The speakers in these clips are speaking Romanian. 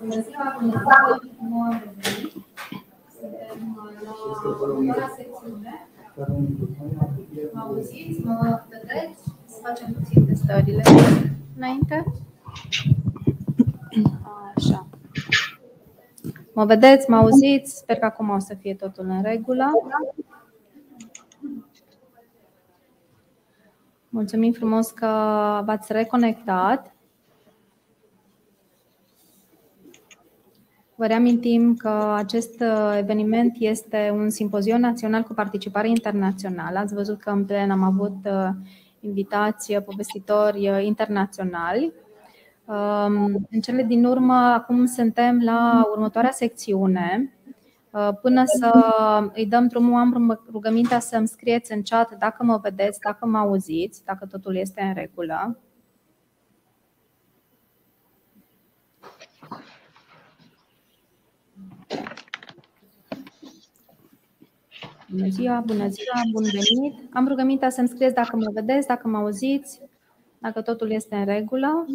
Bună ziua, bună ziua, nu am revenit. Suntem la următoarea secțiune. Mă auziți? Mă vedeți? Să facem puțin testările înainte. Așa. Mă vedeți, mă auziți? Sper că acum o să fie totul în regulă. Mulțumim frumos că v-ați reconectat. Vă reamintim că acest eveniment este un simpozion național cu participare internațională. Ați văzut că în plen am avut uh, invitați povestitori uh, internaționali. Um, în cele din urmă, acum suntem la următoarea secțiune. Uh, până să îi dăm drumul, am rugămintea să-mi scrieți în chat dacă mă vedeți, dacă mă auziți, dacă totul este în regulă. Bună ziua, bună ziua, bun venit. Am rugămintea să-mi scrieți dacă mă vedeți, dacă mă auziți, dacă totul este în regulă.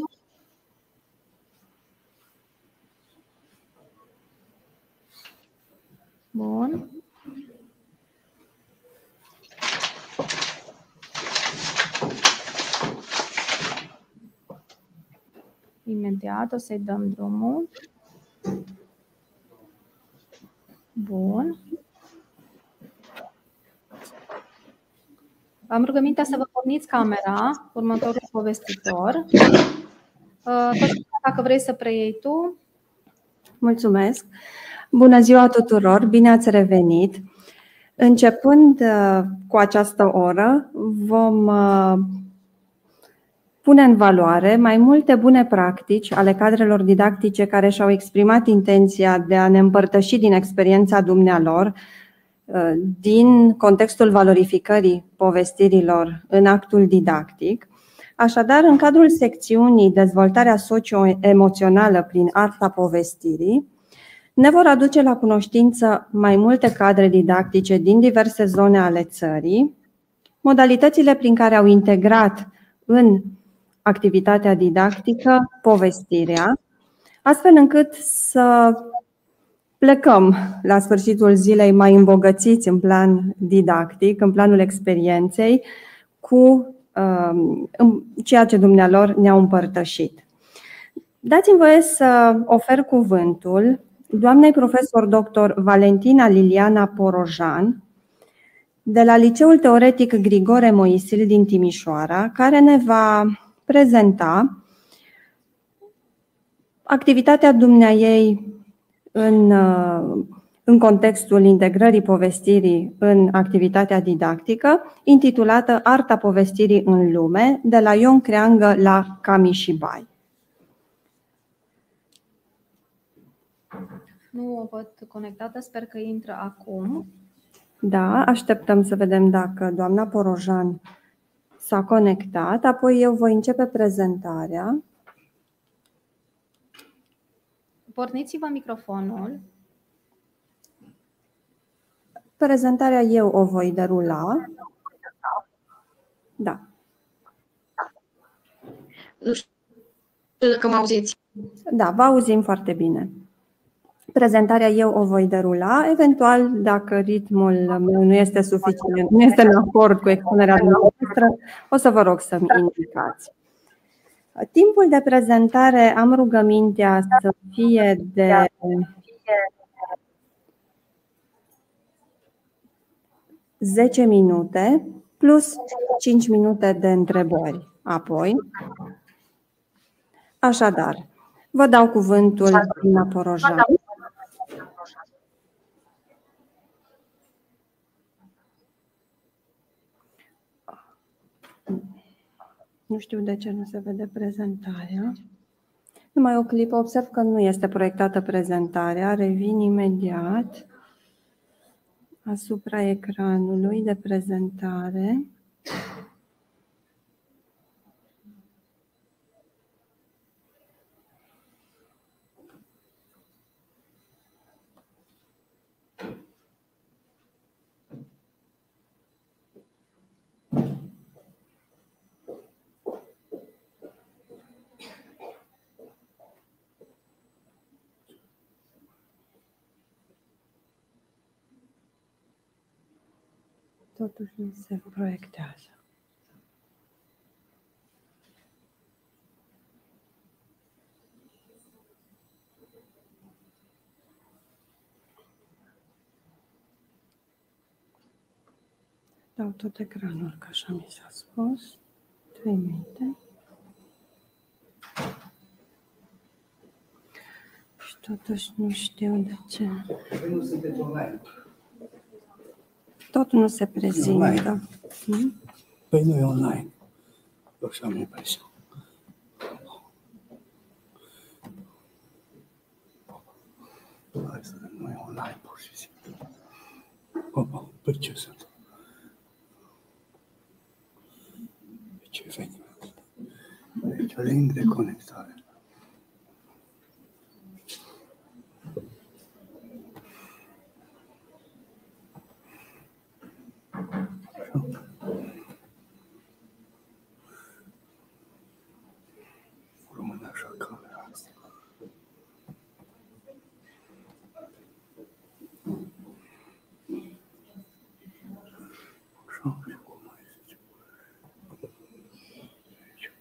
Bun. Imediat o să-i dăm drumul. Bun. Am rugămintea să vă porniți camera, următorul povestitor. Uh, dacă vrei să preiei tu. Mulțumesc. Bună ziua tuturor, bine ați revenit. Începând uh, cu această oră, vom uh, pune în valoare mai multe bune practici ale cadrelor didactice care și-au exprimat intenția de a ne împărtăși din experiența dumnealor, uh, din contextul valorificării povestirilor în actul didactic. Așadar, în cadrul secțiunii Dezvoltarea socio-emoțională prin arta povestirii, ne vor aduce la cunoștință mai multe cadre didactice din diverse zone ale țării, modalitățile prin care au integrat în activitatea didactică povestirea, astfel încât să plecăm la sfârșitul zilei mai îmbogățiți în plan didactic, în planul experienței, cu um, ceea ce dumnealor ne-au împărtășit. Dați-mi voie să ofer cuvântul doamnei profesor dr. Valentina Liliana Porojan, de la Liceul Teoretic Grigore Moisil din Timișoara, care ne va prezenta activitatea dumneaei în, în contextul integrării povestirii în activitatea didactică, intitulată Arta povestirii în lume, de la Ion Creangă la Camishibai. Nu o văd conectată, sper că intră acum. Da, așteptăm să vedem dacă doamna Porojan s-a conectat, apoi eu voi începe prezentarea. Porniți-vă microfonul. Prezentarea eu o voi derula. Da. Nu știu dacă mă auziți. Da, vă auzim foarte bine. Prezentarea eu o voi derula, eventual dacă ritmul meu nu este suficient, nu este în acord cu expunerea dumneavoastră, o să vă rog să-mi indicați. Timpul de prezentare am rugămintea să fie de zece minute plus 5 minute de întrebări apoi. Așadar, vă dau cuvântul, doamna Porojan. Nu știu de ce nu se vede prezentarea. Numai o clipă, observ că nu este proiectată prezentarea. Revin imediat asupra ecranului de prezentare. Totuși nu se proiectează. Dau tot ecranul, că așa mi s-a spus. Trimite. Și totuși nu știu de ce. Nu sunteți online. Tot nu se prezintă. Hmm? Păi nu e online. Eu așa am impresia. Hai să vedem, nu e online pur și simplu. Opa, pe ce sunt? Pe ce eveniment? Deci, link de conectare. Rămâne așa camera asta. Așa, și cum mai zice? Aici.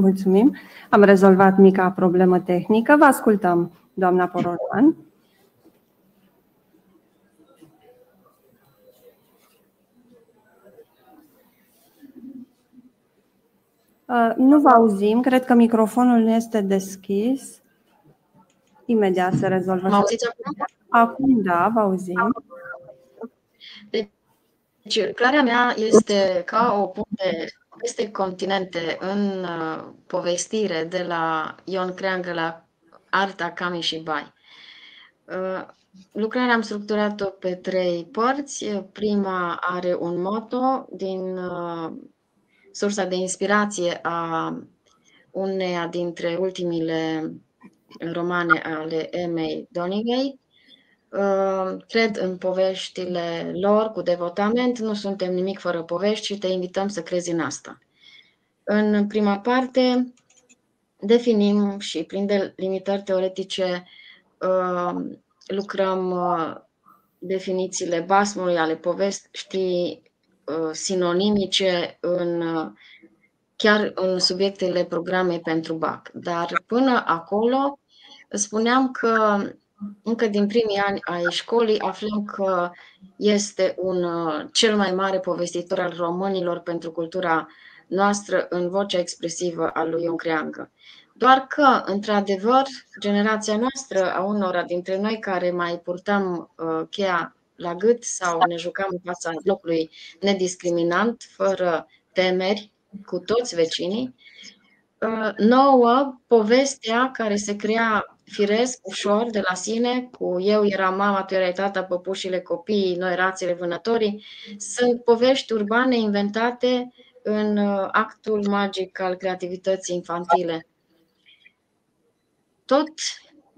Mulțumim. Am rezolvat mica problemă tehnică. Vă ascultăm, doamna Porolan. Uh, Nu vă auzim. Cred că microfonul nu este deschis. Imediat se rezolvă. Mă auziți acum? Acum, da, vă auzim. Deci, lucrarea mea este ca o punte peste continente în uh, povestire de la Ion Creangă la Arta, Cami și Bai. Uh, lucrarea am structurat-o pe trei părți. Prima are un moto din uh, sursa de inspirație a uneia dintre ultimile romane ale Emei Donigate. Uh, Cred în poveștile lor cu devotament, nu suntem nimic fără povești și te invităm să crezi în asta. În prima parte definim și prin limitări teoretice uh, lucrăm uh, definițiile basmului ale poveștii sinonimice în chiar în subiectele programei pentru BAC. Dar până acolo spuneam că încă din primii ani ai școlii aflăm că este un cel mai mare povestitor al românilor pentru cultura noastră în vocea expresivă a lui Ion Creangă. Doar că, într-adevăr, generația noastră, a unora dintre noi care mai purtam uh, cheia la gât sau ne jucam în fața locului nediscriminant, fără temeri, cu toți vecinii, uh, nouă, povestea care se crea firesc, ușor, de la sine, cu eu eram mama, tu erai tata, păpușile, copiii, noi rațele, vânătorii, sunt povești urbane inventate în uh, actul magic al creativității infantile. Tot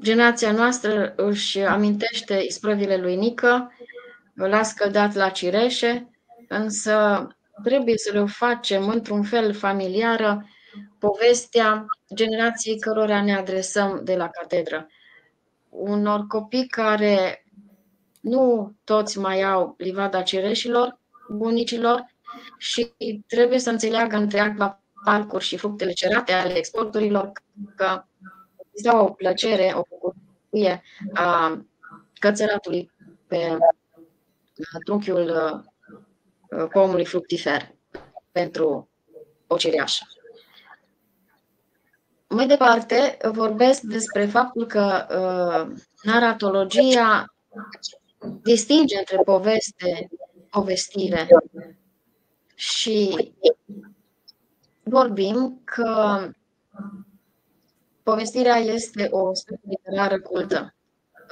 generația noastră își amintește isprăvile lui Nică, l-a scăldat la cireșe, însă trebuie să le facem într-un fel familiară povestea generației cărora ne adresăm de la catedră. Unor copii care nu toți mai au livada cireșilor, bunicilor, și trebuie să înțeleagă între parcuri și fructele cerate ale exporturilor că există o plăcere, o bucurie a cățăratului pe trunchiul uh, pomului fructifer pentru o cireașă. Mai departe, vorbesc despre faptul că uh, naratologia distinge între poveste, povestire și vorbim că povestirea este o specie literară cultă,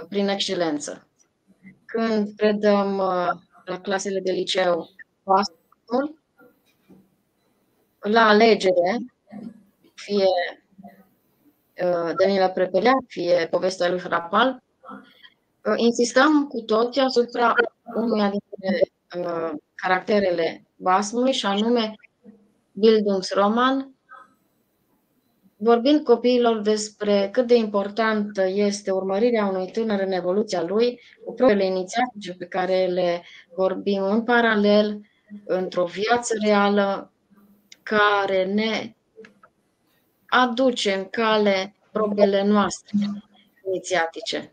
prin excelență. Când predăm uh, la clasele de liceu pastorul, la alegere, fie uh, Daniela Prepelea, fie povestea lui Rapal, uh, insistăm cu toții asupra unuia dintre caracterele basmului și anume Bildungsroman, vorbind copiilor despre cât de importantă este urmărirea unui tânăr în evoluția lui, cu propriile inițiative pe care le vorbim în paralel, într-o viață reală, care ne aduce în cale probele noastre inițiatice.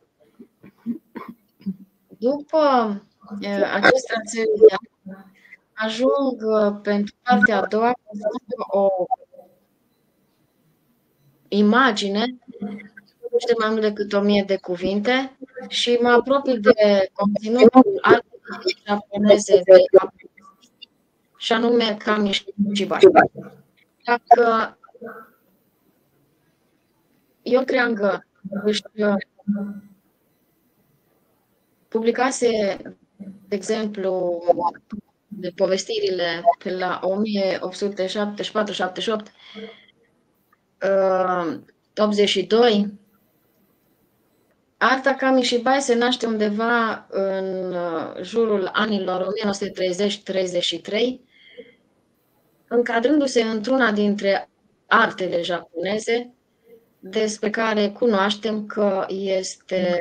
După acest transfer, ajung pentru partea a doua o imagine de mai mult decât o mie de cuvinte și mă apropii de conținutul altei japoneze de și anume Kami Shibai. Dacă eu creangă își publicase, de exemplu, de povestirile pe la 1874-78, 82, Arta Kami și Bai se naște undeva în uh, jurul anilor 1930-33, încadrându-se într-una dintre artele japoneze despre care cunoaștem că este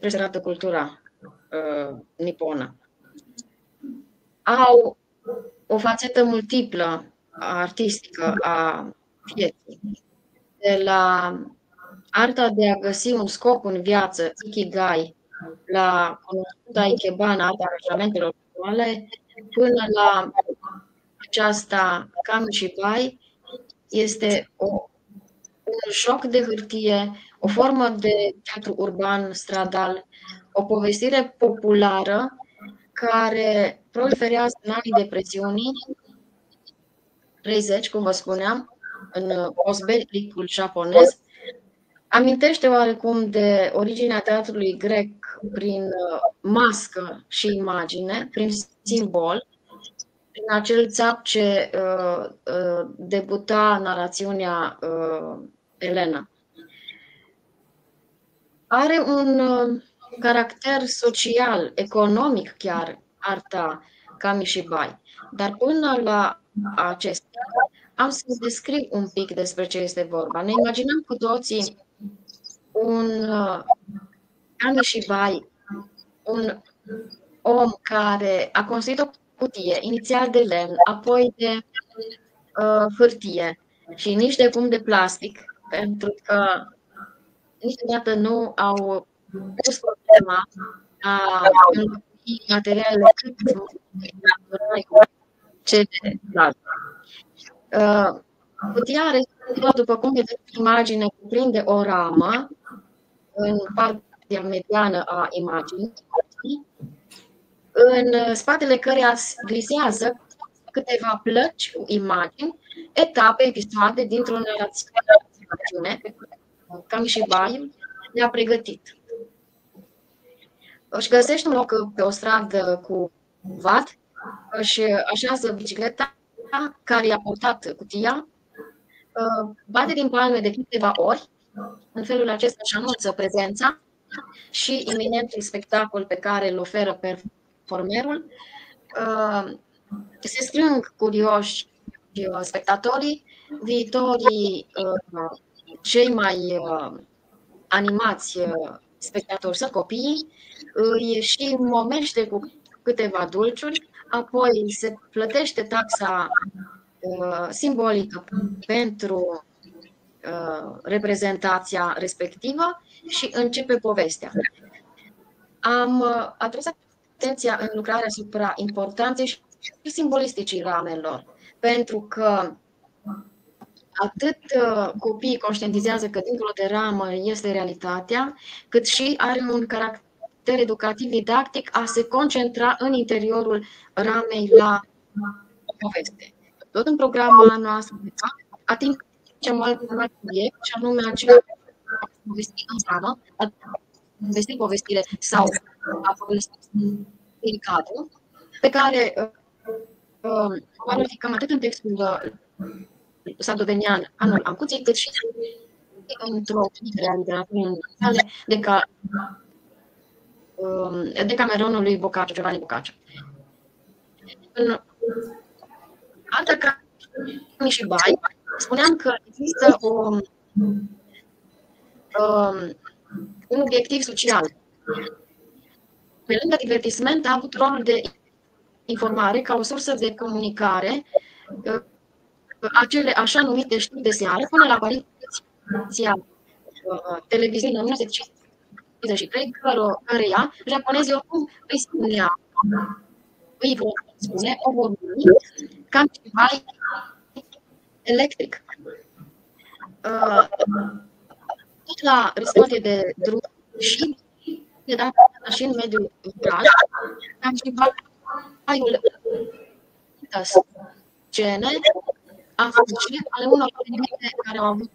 preservată cultura uh, niponă. Au o fațetă multiplă artistică a vieții. De la arta de a găsi un scop în viață, ikigai, la cunoscuta ikebana, arta aranjamentelor actuale, până la aceasta kami și bai, este o, un joc de hârtie, o formă de teatru urban, stradal, o povestire populară care proliferează în anii depresiunii, 30, cum vă spuneam, în postbelicul japonez, amintește oarecum de originea teatrului grec prin uh, mască și imagine, prin simbol, prin acel țap ce uh, uh, debuta narațiunea uh, Elena. Are un uh, caracter social, economic chiar, arta Kamishibai. Dar până la acestea, am să descriu un pic despre ce este vorba. Ne imaginăm cu toții un uh, Kamishibai, un om care a construit o cutie, inițial de lemn, apoi de uh, hârtie și nici de cum de plastic, pentru că niciodată nu au pus problema a materialele cât ce uh, Cutia respectivă, după cum vedeți imagine, cuprinde o ramă în partea mediană a imaginii, în spatele căreia glisează câteva plăci cu imagini, etape, episoade dintr-o narațiune cam și Baiul le-a pregătit. Își găsește un loc pe o stradă cu vat, își așează bicicleta care i-a portat cutia, bate din palme de câteva ori, în felul acesta își anunță prezența și iminentul spectacol pe care îl oferă performerul. Se strâng curioși spectatorii, viitorii cei mai animați spectatori sunt copiii, îi și momește cu câteva dulciuri, apoi se plătește taxa uh, simbolică pentru uh, reprezentația respectivă și începe povestea. Am uh, adresat atenția în lucrarea asupra importanței și simbolisticii ramelor, pentru că atât uh, copiii conștientizează că dincolo de ramă este realitatea, cât și are un caracter educativ didactic a se concentra în interiorul ramei la poveste. Tot în programa noastră, atingem alt subiect, și anume acela povesti în ramă, a povesti povestire sau a povesti în cadru, pe care uh, uh, valorificăm atât în textul Sadovenian anul acuției, cât și într-o a literaturii de, ca, um, de Cameronului Boccaccio, Giovanni Boccaccio. În Alta ca și bai, spuneam că există o, um, un obiectiv social. Pe lângă divertisment, a avut rolul de informare ca o sursă de comunicare, uh, acele așa numite știri de seară, până la apariția uh, televiziunii în 1953, căreia japonezii oricum îi spunea, îi vor spune, o vor cam ceva electric. Uh, tot la răspundere de drum și de data și în mediul rural, cam și baiul scene afice ale unor evenimente care au avut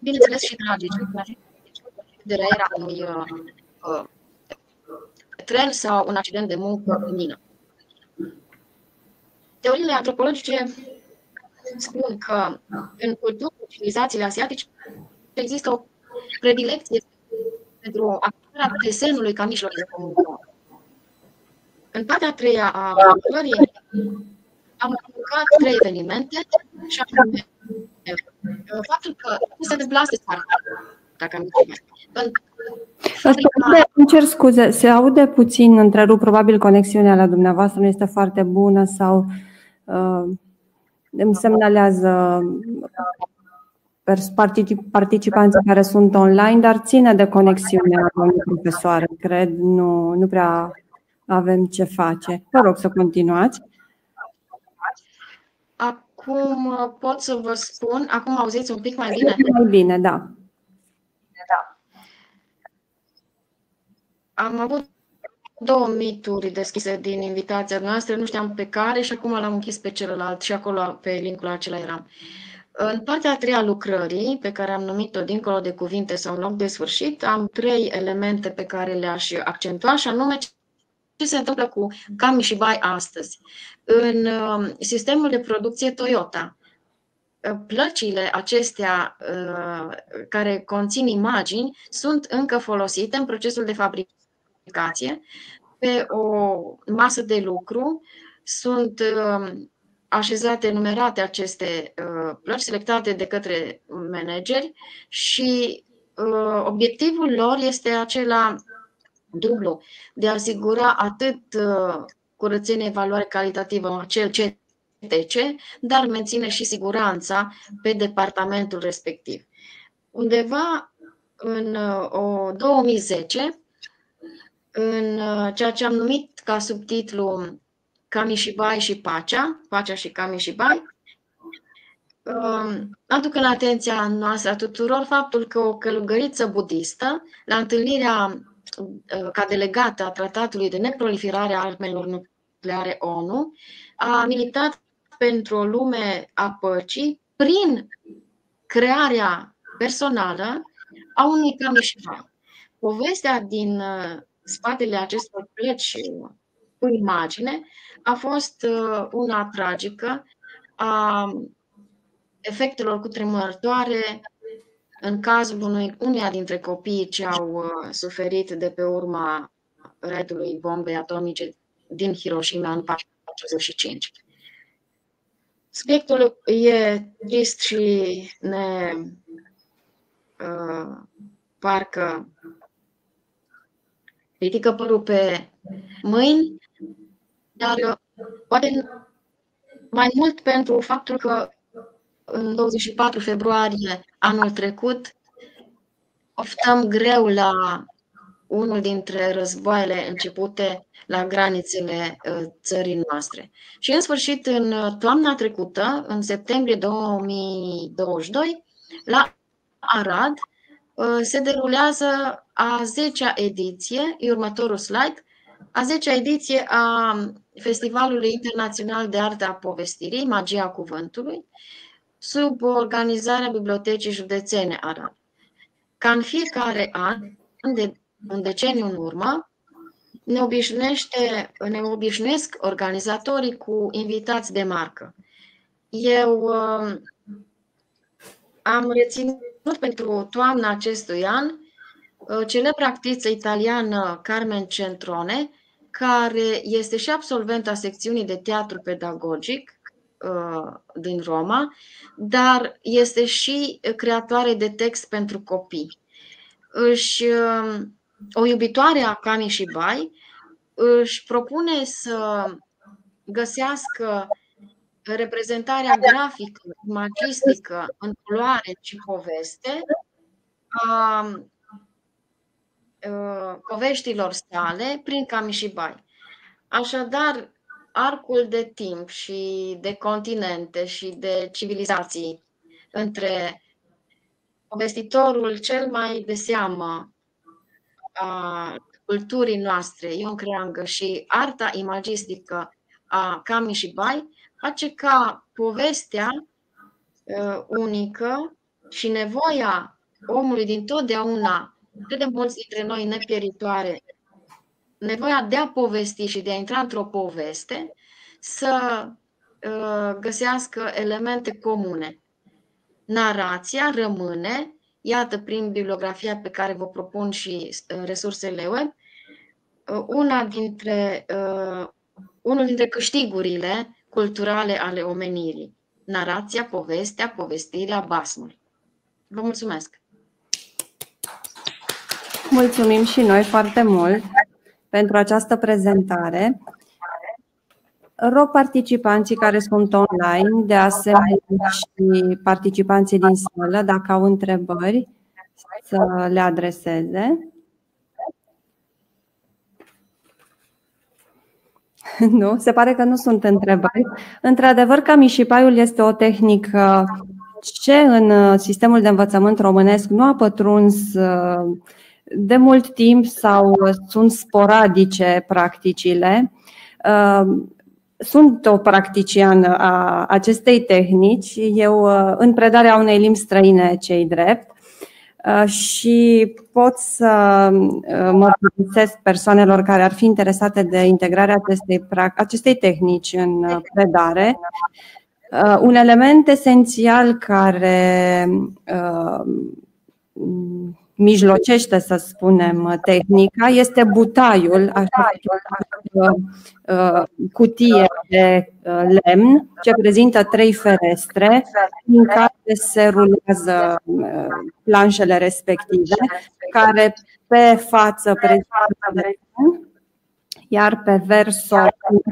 bineînțeles și tragice, de la era unui uh, uh, tren sau un accident de muncă în mină. Teoriile antropologice spun că în cultura civilizațiile asiatice există o predilecție pentru activarea desenului ca mijloc de comunicare. În partea a treia a lucrării am încercat trei evenimente și am faptul că nu se întâmplă asta dacă am îmi cer scuze, se aude puțin întrerup, probabil conexiunea la dumneavoastră nu este foarte bună sau uh, îmi semnalează participanții care sunt online, dar ține de conexiunea doamnei profesoare, cred, nu, nu prea avem ce face. Vă rog să continuați. Acum uh, pot să vă spun, acum auziți un pic mai bine? Mai bine, da. da. Am avut două mituri deschise din invitația noastră, nu știam pe care și acum l-am închis pe celălalt și acolo pe linkul acela eram. În partea a treia lucrării, pe care am numit-o dincolo de cuvinte sau loc de sfârșit, am trei elemente pe care le-aș accentua și anume ce se întâmplă cu Kami și Bai astăzi. În um, sistemul de producție Toyota, uh, plăcile acestea uh, care conțin imagini sunt încă folosite în procesul de fabricație pe o masă de lucru. Sunt um, așezate, numerate aceste uh, plăci selectate de către manageri și obiectivul lor este acela dublu, de a asigura atât uh, curățenie, valoare calitativă în acel CTC, dar menține și siguranța pe departamentul respectiv. Undeva în uh, o 2010, în uh, ceea ce am numit ca subtitlu Kamishibai și Pacea, Pacea și Kamishibai, um, aduc în atenția noastră a tuturor faptul că o călugăriță budistă, la întâlnirea Uh, ca delegată a Tratatului de Neproliferare a Armelor Nucleare ONU, a militat pentru o lume a păcii prin crearea personală a unui camișva. Povestea din uh, spatele acestor pleci cu imagine a fost uh, una tragică a efectelor cutremurătoare în cazul unui, uneia dintre copiii ce au uh, suferit de pe urma raidului bombei atomice din Hiroshima în 1945. Subiectul e trist și ne uh, parcă ridică părul pe mâini, dar uh, poate mai mult pentru faptul că în 24 februarie anul trecut oftăm greu la unul dintre războaiele începute la granițele uh, țării noastre. Și în sfârșit, în toamna trecută, în septembrie 2022, la Arad, uh, se derulează a 10-a ediție, e următorul slide, a 10-a ediție a Festivalului Internațional de Artă a Povestirii, Magia Cuvântului, sub organizarea Bibliotecii Județene Arad. Ca în fiecare an, de un deceniu în urmă, ne, obișnuiește, ne obișnuiesc organizatorii cu invitați de marcă. Eu uh, am reținut pentru toamna acestui an uh, celebra actriță italiană Carmen Centrone, care este și absolvent a secțiunii de teatru pedagogic uh, din Roma, dar este și creatoare de text pentru copii. Își, uh, o iubitoare a Cani și Bai își propune să găsească reprezentarea grafică, magistică, în culoare și poveste a poveștilor sale prin Camișibai. Așadar, arcul de timp și de continente și de civilizații între povestitorul cel mai de seamă a culturii noastre, Ion Creangă, și arta imagistică a Cami și Bai, face ca povestea uh, unică și nevoia omului din totdeauna, cât de mulți dintre noi nepieritoare, nevoia de a povesti și de a intra într-o poveste, să uh, găsească elemente comune. Narația rămâne, iată prin bibliografia pe care vă propun și uh, resursele web, uh, una dintre, uh, unul dintre câștigurile culturale ale omenirii. Narația, povestea, povestirea, basmul. Vă mulțumesc! Mulțumim și noi foarte mult pentru această prezentare. Rog participanții care sunt online, de asemenea și participanții din sală, dacă au întrebări, să le adreseze. Nu, se pare că nu sunt întrebări. Într-adevăr, camișipaiul este o tehnică ce în sistemul de învățământ românesc nu a pătruns uh, de mult timp sau sunt sporadice practicile. Uh, sunt o practiciană a acestei tehnici. Eu, uh, în predarea unei limbi străine, cei drept, Uh, și pot să uh, mărturisesc persoanelor care ar fi interesate de integrarea acestei, acestei tehnici în uh, predare. Un element esențial care mijlocește, să spunem, tehnica, este butaiul, așa uh, cutie de uh, lemn ce prezintă trei ferestre în care se rulează uh, planșele respective, care pe față prezintă iar pe verso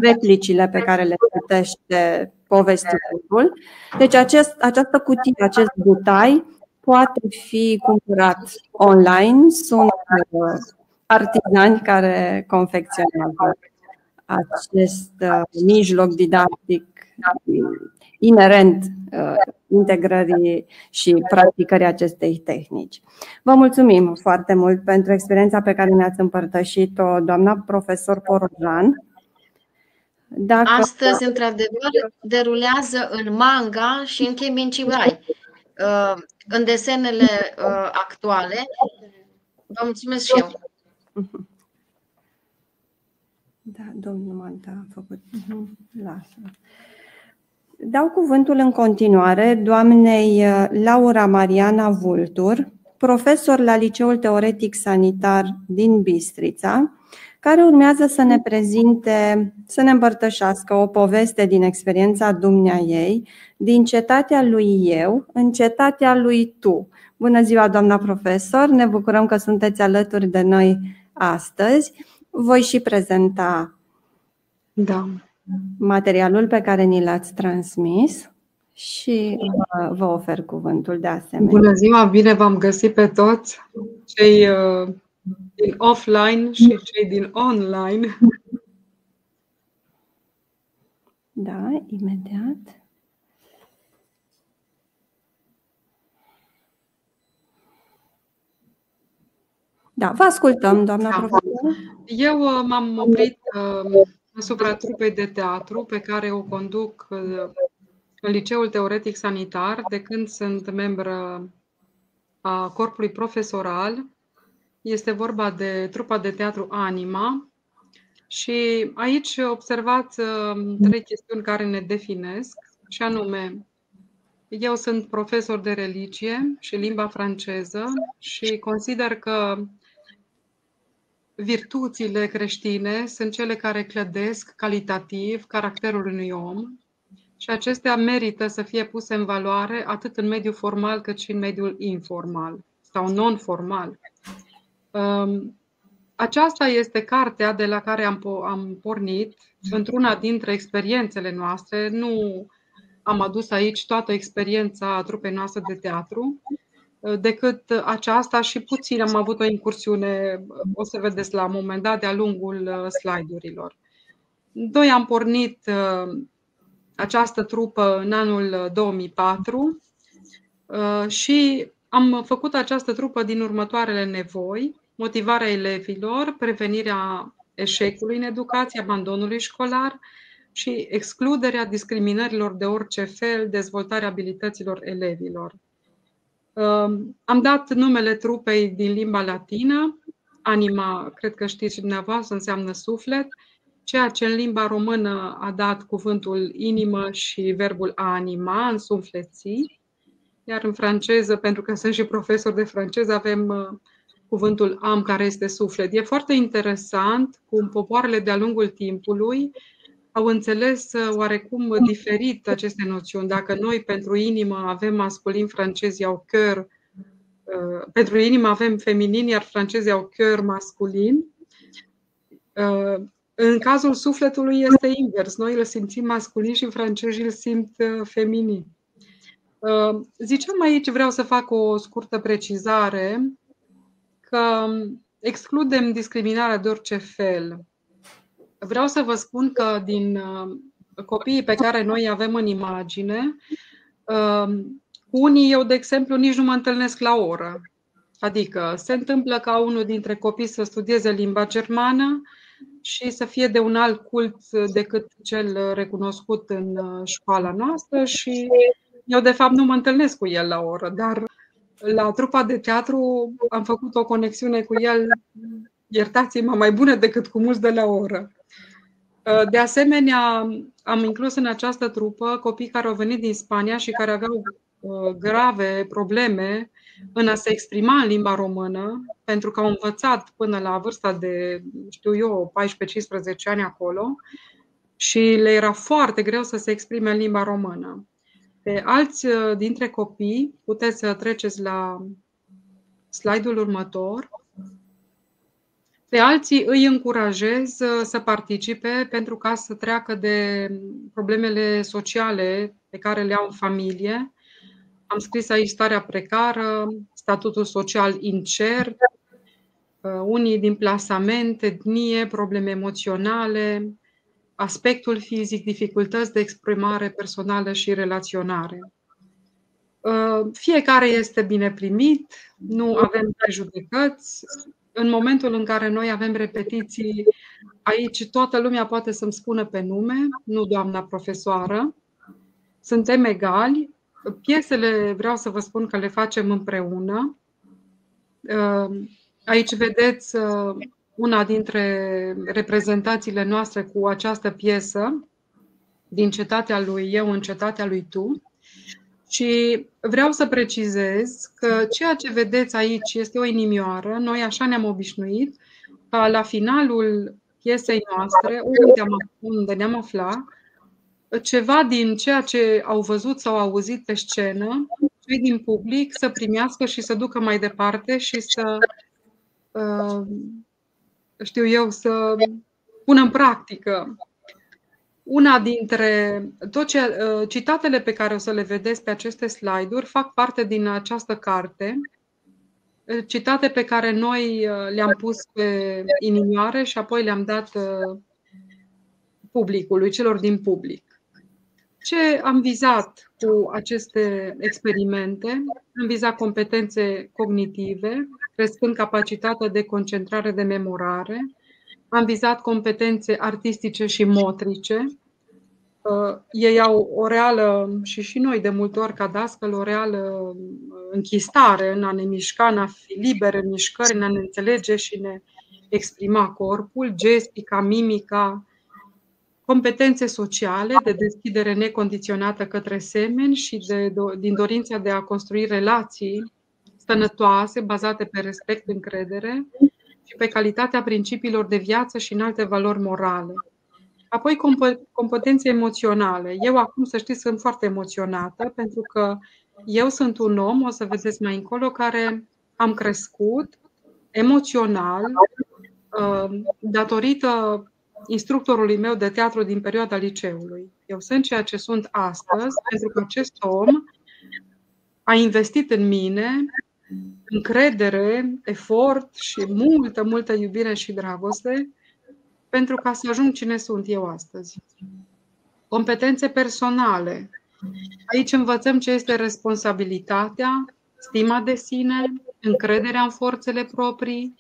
replicile pe care le plătește povestitorul. Deci acest, această cutie, acest butai, poate fi cumpărat online. Sunt uh, artizani care confecționează acest uh, mijloc didactic inerent uh, integrării și practicării acestei tehnici. Vă mulțumim foarte mult pentru experiența pe care ne-ați împărtășit-o, doamna profesor Porojan. Dacă... Astăzi, într-adevăr, derulează în manga și în Keminciurai în desenele uh, actuale. Vă mulțumesc și eu. Da, domnul Manta a făcut. Mhm, lasă. Dau cuvântul în continuare doamnei uh, Laura Mariana Vultur, profesor la Liceul Teoretic Sanitar din Bistrița, care urmează să ne prezinte, să ne împărtășească o poveste din experiența dumnea ei, din cetatea lui eu în cetatea lui tu. Bună ziua, doamna profesor, ne bucurăm că sunteți alături de noi astăzi. Voi și prezenta da. materialul pe care ni l-ați transmis și vă, vă ofer cuvântul de asemenea. Bună ziua, bine v-am găsit pe toți cei uh, din offline și cei din online. Da, imediat. Da, vă ascultăm, doamna da. profesor. Eu uh, m-am oprit uh, asupra trupei de teatru pe care o conduc uh, în Liceul Teoretic Sanitar de când sunt membră a corpului profesoral este vorba de trupa de teatru Anima. Și aici observați um, trei chestiuni care ne definesc, și anume, eu sunt profesor de religie și limba franceză și consider că virtuțile creștine sunt cele care clădesc calitativ caracterul unui om și acestea merită să fie puse în valoare atât în mediul formal cât și în mediul informal sau non-formal. Um, aceasta este cartea de la care am, am pornit într-una dintre experiențele noastre. Nu am adus aici toată experiența trupei noastre de teatru, decât aceasta și puțin am avut o incursiune, o să vedeți la un moment dat, de-a lungul slide-urilor. Doi am pornit uh, această trupă în anul 2004 uh, și am făcut această trupă din următoarele nevoi. Motivarea elevilor, prevenirea eșecului în educație, abandonului școlar și excluderea discriminărilor de orice fel, dezvoltarea abilităților elevilor. Um, am dat numele trupei din limba latină, anima, cred că știți și dumneavoastră, înseamnă suflet, ceea ce în limba română a dat cuvântul inimă și verbul a anima, însufleți, iar în franceză, pentru că sunt și profesor de franceză, avem uh, cuvântul am care este suflet. E foarte interesant cum popoarele de-a lungul timpului au înțeles uh, oarecum diferit aceste noțiuni. Dacă noi pentru inimă avem masculin, francezii au cœur, uh, pentru inimă avem feminin, iar francezii au cœur masculin. Uh, în cazul sufletului este invers. Noi îl simțim masculin și francezii îl simt feminin. Ziceam aici, vreau să fac o scurtă precizare că excludem discriminarea de orice fel. Vreau să vă spun că din uh, copiii pe care noi avem în imagine, uh, cu unii eu, de exemplu, nici nu mă întâlnesc la oră. Adică se întâmplă ca unul dintre copii să studieze limba germană și să fie de un alt cult decât cel recunoscut în uh, școala noastră și eu, de fapt, nu mă întâlnesc cu el la oră, dar la trupa de teatru am făcut o conexiune cu el, iertați-mă, mai bună decât cu mulți de la oră. De asemenea, am inclus în această trupă copii care au venit din Spania și care aveau uh, grave probleme în a se exprima în limba română, pentru că au învățat până la vârsta de, știu eu, 14-15 ani acolo și le era foarte greu să se exprime în limba română. Pe alți uh, dintre copii, puteți să treceți la slide-ul următor. Pe alții îi încurajez uh, să participe pentru ca să treacă de problemele sociale pe care le au în familie. Am scris aici starea precară, statutul social incert, uh, unii din plasament, etnie, probleme emoționale, aspectul fizic, dificultăți de exprimare personală și relaționare. Uh, fiecare este bine primit, nu avem prejudecăți. În momentul în care noi avem repetiții, aici toată lumea poate să-mi spună pe nume, nu doamna profesoară. Suntem egali. Piesele vreau să vă spun că le facem împreună. Uh, aici vedeți uh, una dintre reprezentațiile noastre cu această piesă din cetatea lui Eu în cetatea lui Tu. Și vreau să precizez că ceea ce vedeți aici este o inimioară. Noi așa ne-am obișnuit ca la finalul piesei noastre, unde, am, unde ne-am aflat, ceva din ceea ce au văzut sau auzit pe scenă, cei din public să primească și să ducă mai departe și să uh, știu eu, să pun în practică. Una dintre tot ce, uh, citatele pe care o să le vedeți pe aceste slide-uri fac parte din această carte, uh, citate pe care noi uh, le-am pus pe inimioare și apoi le-am dat publicului, celor din public. Ce am vizat cu aceste experimente? Am vizat competențe cognitive, crescând capacitatea de concentrare de memorare. Am vizat competențe artistice și motrice. Uh, ei au o reală, și și noi de multe ori ca dascăl, o reală uh, închistare în a ne mișca, în a fi libere în mișcări, în a ne înțelege și ne exprima corpul, gestica, mimica, competențe sociale de deschidere necondiționată către semeni și de, din dorința de a construi relații sănătoase, bazate pe respect, încredere și pe calitatea principiilor de viață și în alte valori morale. Apoi, competențe emoționale. Eu acum, să știți, sunt foarte emoționată pentru că eu sunt un om, o să vedeți mai încolo, care am crescut emoțional uh, datorită instructorului meu de teatru din perioada liceului. Eu sunt ceea ce sunt astăzi pentru că acest om a investit în mine încredere, efort și multă, multă iubire și dragoste pentru ca să ajung cine sunt eu astăzi. Competențe personale. Aici învățăm ce este responsabilitatea, stima de sine, încrederea în forțele proprii,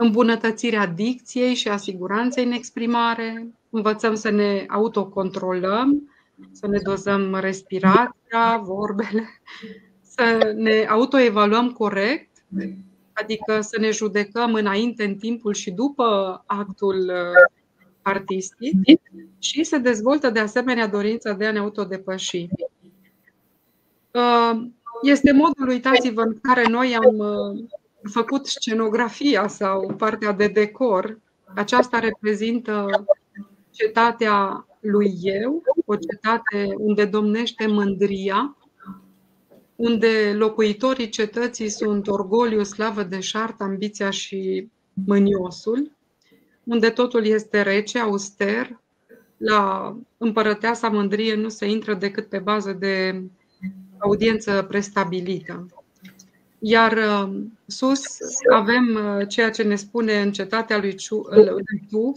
îmbunătățirea dicției și a siguranței în exprimare, învățăm să ne autocontrolăm, să ne dozăm respirația, vorbele, să ne autoevaluăm corect, adică să ne judecăm înainte, în timpul și după actul uh, artistic și se dezvoltă de asemenea dorința de a ne autodepăși. Uh, este modul, uitați-vă, în care noi am uh, făcut scenografia sau partea de decor. Aceasta reprezintă cetatea lui eu, o cetate unde domnește mândria, unde locuitorii cetății sunt orgoliu, slavă de șart, ambiția și mâniosul, unde totul este rece, auster, la împărăteasa mândrie nu se intră decât pe bază de audiență prestabilită. Iar uh, sus avem uh, ceea ce ne spune în cetatea lui Tu,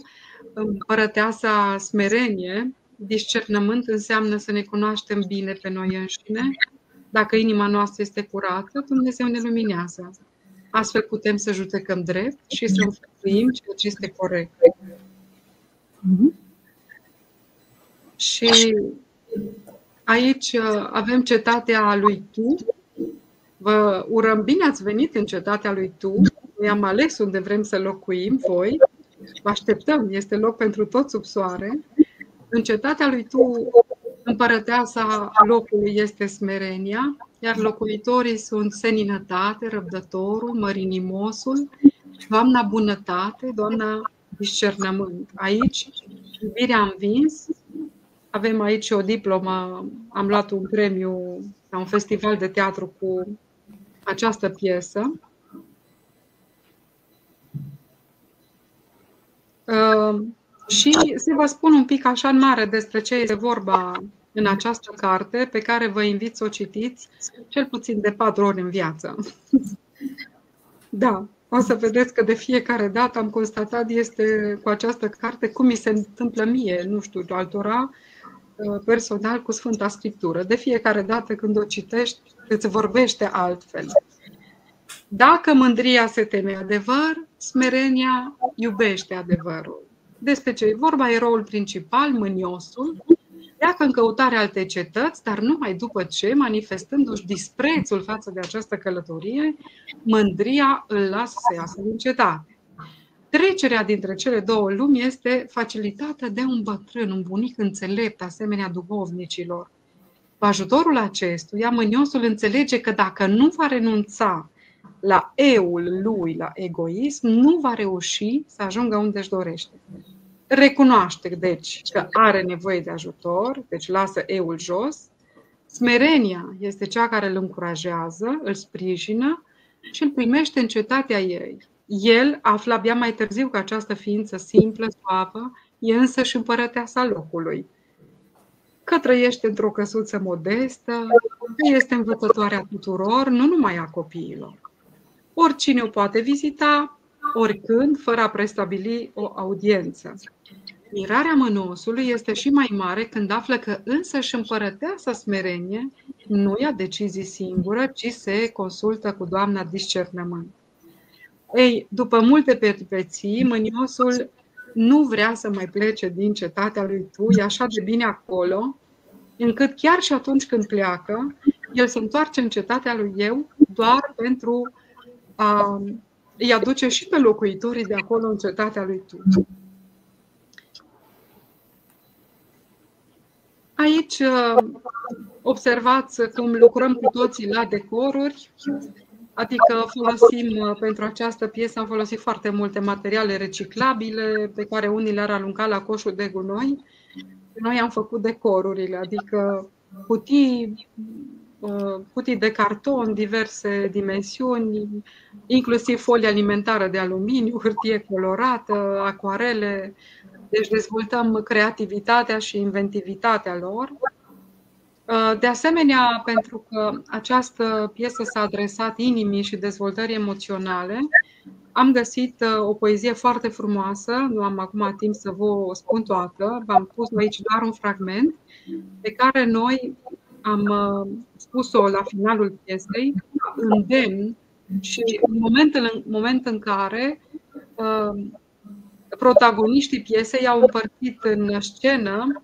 împărăteasa smerenie, discernământ înseamnă să ne cunoaștem bine pe noi înșine. Dacă inima noastră este curată, Dumnezeu ne luminează. Astfel putem să judecăm drept și să înfăptuim ceea ce este corect. Mm-hmm. Și aici uh, avem cetatea lui Tu. Vă urăm bine ați venit în cetatea lui Tu. Noi am ales unde vrem să locuim, voi. Vă așteptăm, este loc pentru tot sub soare. În cetatea lui Tu, împărăteasa locului este smerenia, iar locuitorii sunt seninătate, răbdătorul, mărinimosul, doamna bunătate, doamna discernământ. Aici, iubirea a învins, avem aici o diplomă, am luat un premiu la un festival de teatru cu această piesă. Uh, și să vă spun un pic așa în mare despre ce este vorba în această carte, pe care vă invit să o citiți cel puțin de patru ori în viață. Da, o să vedeți că de fiecare dată am constatat este cu această carte cum mi se întâmplă mie, nu știu, altora, uh, personal cu Sfânta Scriptură. De fiecare dată când o citești, îți vorbește altfel. Dacă mândria se teme adevăr, smerenia iubește adevărul. Despre ce e vorba, eroul principal, mâniosul, pleacă în căutarea alte cetăți, dar numai după ce, manifestându-și disprețul față de această călătorie, mândria îl lasă să iasă din cetate. Trecerea dintre cele două lumi este facilitată de un bătrân, un bunic înțelept, asemenea duhovnicilor. Cu ajutorul acestuia, mâniosul înțelege că dacă nu va renunța la eul lui, la egoism, nu va reuși să ajungă unde își dorește. Recunoaște, deci, că are nevoie de ajutor, deci lasă eul jos. Smerenia este cea care îl încurajează, îl sprijină și îl primește în cetatea ei. El află abia mai târziu că această ființă simplă, suavă, e însă și împărăteasa locului. Că trăiește într-o căsuță modestă, că este învățătoarea tuturor, nu numai a copiilor. Oricine o poate vizita, oricând, fără a prestabili o audiență. Mirarea mănosului este și mai mare când află că însă și împărăteasa smerenie nu ia decizii singură, ci se consultă cu doamna discernământ. Ei, după multe peripeții, mâniosul nu vrea să mai plece din cetatea lui Tu, e așa de bine acolo, încât chiar și atunci când pleacă, el se întoarce în cetatea lui eu doar pentru a îi aduce și pe locuitorii de acolo în cetatea lui Tu. Aici observați cum lucrăm cu toții la decoruri. Adică folosim pentru această piesă, am folosit foarte multe materiale reciclabile pe care unii le-ar arunca la coșul de gunoi. Noi am făcut decorurile, adică cutii, cutii de carton, diverse dimensiuni, inclusiv folie alimentară de aluminiu, hârtie colorată, acuarele. Deci dezvoltăm creativitatea și inventivitatea lor. De asemenea, pentru că această piesă s-a adresat inimii și dezvoltării emoționale, am găsit o poezie foarte frumoasă, nu am acum timp să vă spun toată, v-am pus aici doar un fragment, pe care noi am spus-o la finalul piesei, îndemn și în momentul în, moment în care uh, protagoniștii piesei au împărțit în scenă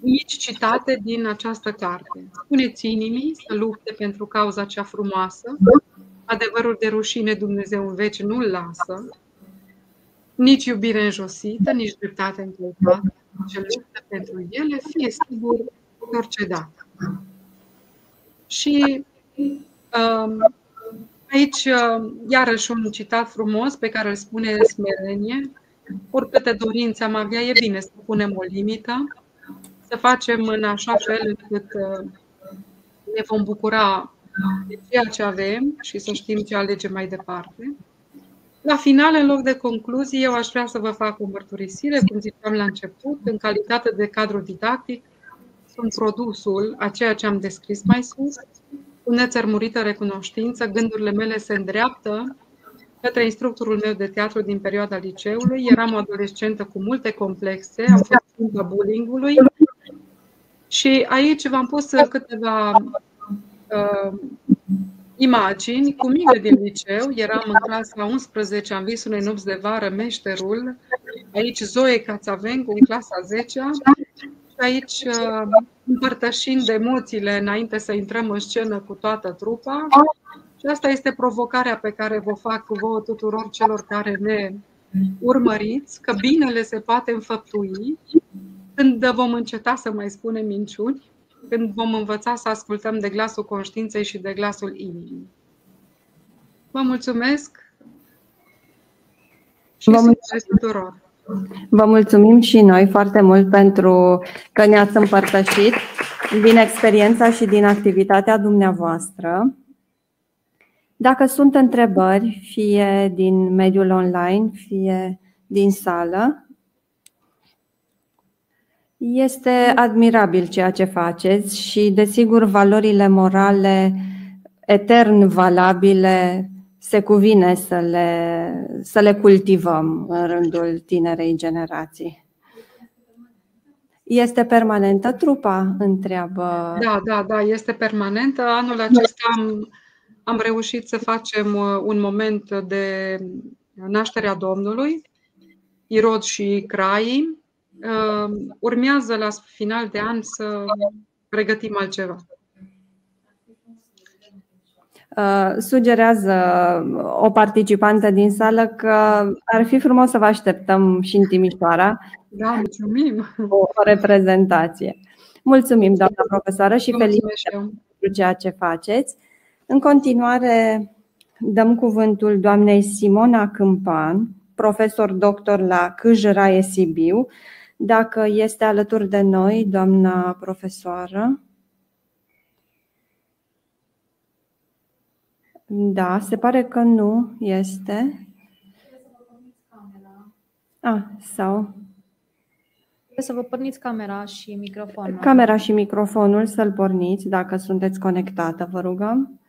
mici citate din această carte. Spuneți inimii să lupte pentru cauza cea frumoasă, adevărul de rușine Dumnezeu în veci nu-l lasă, nici iubire înjosită, nici dreptate încălcată, ce luptă pentru ele, fie sigur de orice dată. Și um, aici, uh, iarăși, un citat frumos pe care îl spune Smerenie. Oricâte dorințe am avea, e bine să punem o limită, să facem în așa fel încât uh, ne vom bucura de ceea ce avem și să știm ce alegem mai departe. La final, în loc de concluzie, eu aș vrea să vă fac o mărturisire, cum ziceam la început, în calitate de cadru didactic, sunt produsul a ceea ce am descris mai sus, cu nețărmurită recunoștință, gândurile mele se îndreaptă către instructorul meu de teatru din perioada liceului. Eram o adolescentă cu multe complexe, am fost ținta bullying-ului și aici v-am pus câteva uh, imagini cu mine din liceu. Eram în clasa 11, am vis unei nopți de vară meșterul. Aici Zoe Cațavencu, în clasa 10 și aici uh, împărtășind emoțiile înainte să intrăm în scenă cu toată trupa. Și asta este provocarea pe care vă fac cu vouă tuturor celor care ne urmăriți, că binele se poate înfăptui când vom înceta să mai spunem minciuni, când vom învăța să ascultăm de glasul conștiinței și de glasul inimii. Vă mulțumesc și vă mulțumesc tuturor! Vă mulțumim și noi foarte mult pentru că ne-ați împărtășit din experiența și din activitatea dumneavoastră. Dacă sunt întrebări, fie din mediul online, fie din sală, este admirabil ceea ce faceți și, desigur, valorile morale etern valabile se cuvine să le, să le cultivăm în rândul tinerei generații. Este permanentă trupa? Întreabă. Da, da, da, este permanentă. Anul acesta am, am reușit să facem uh, un moment de nașterea Domnului, Irod și Crai. Uh, urmează la final de an să pregătim altceva. Uh, sugerează o participantă din sală că ar fi frumos să vă așteptăm și în Timișoara. Da, mulțumim! O, o reprezentație. Mulțumim, doamna profesoară, și felicitări pentru ceea ce faceți. În continuare, dăm cuvântul doamnei Simona Câmpan, profesor doctor la Câjăraie Sibiu. Dacă este alături de noi, doamna profesoară. Da, se pare că nu este. Ah, sau? Trebuie să vă porniți camera și microfonul. Camera și microfonul să-l porniți dacă sunteți conectată, vă rugăm.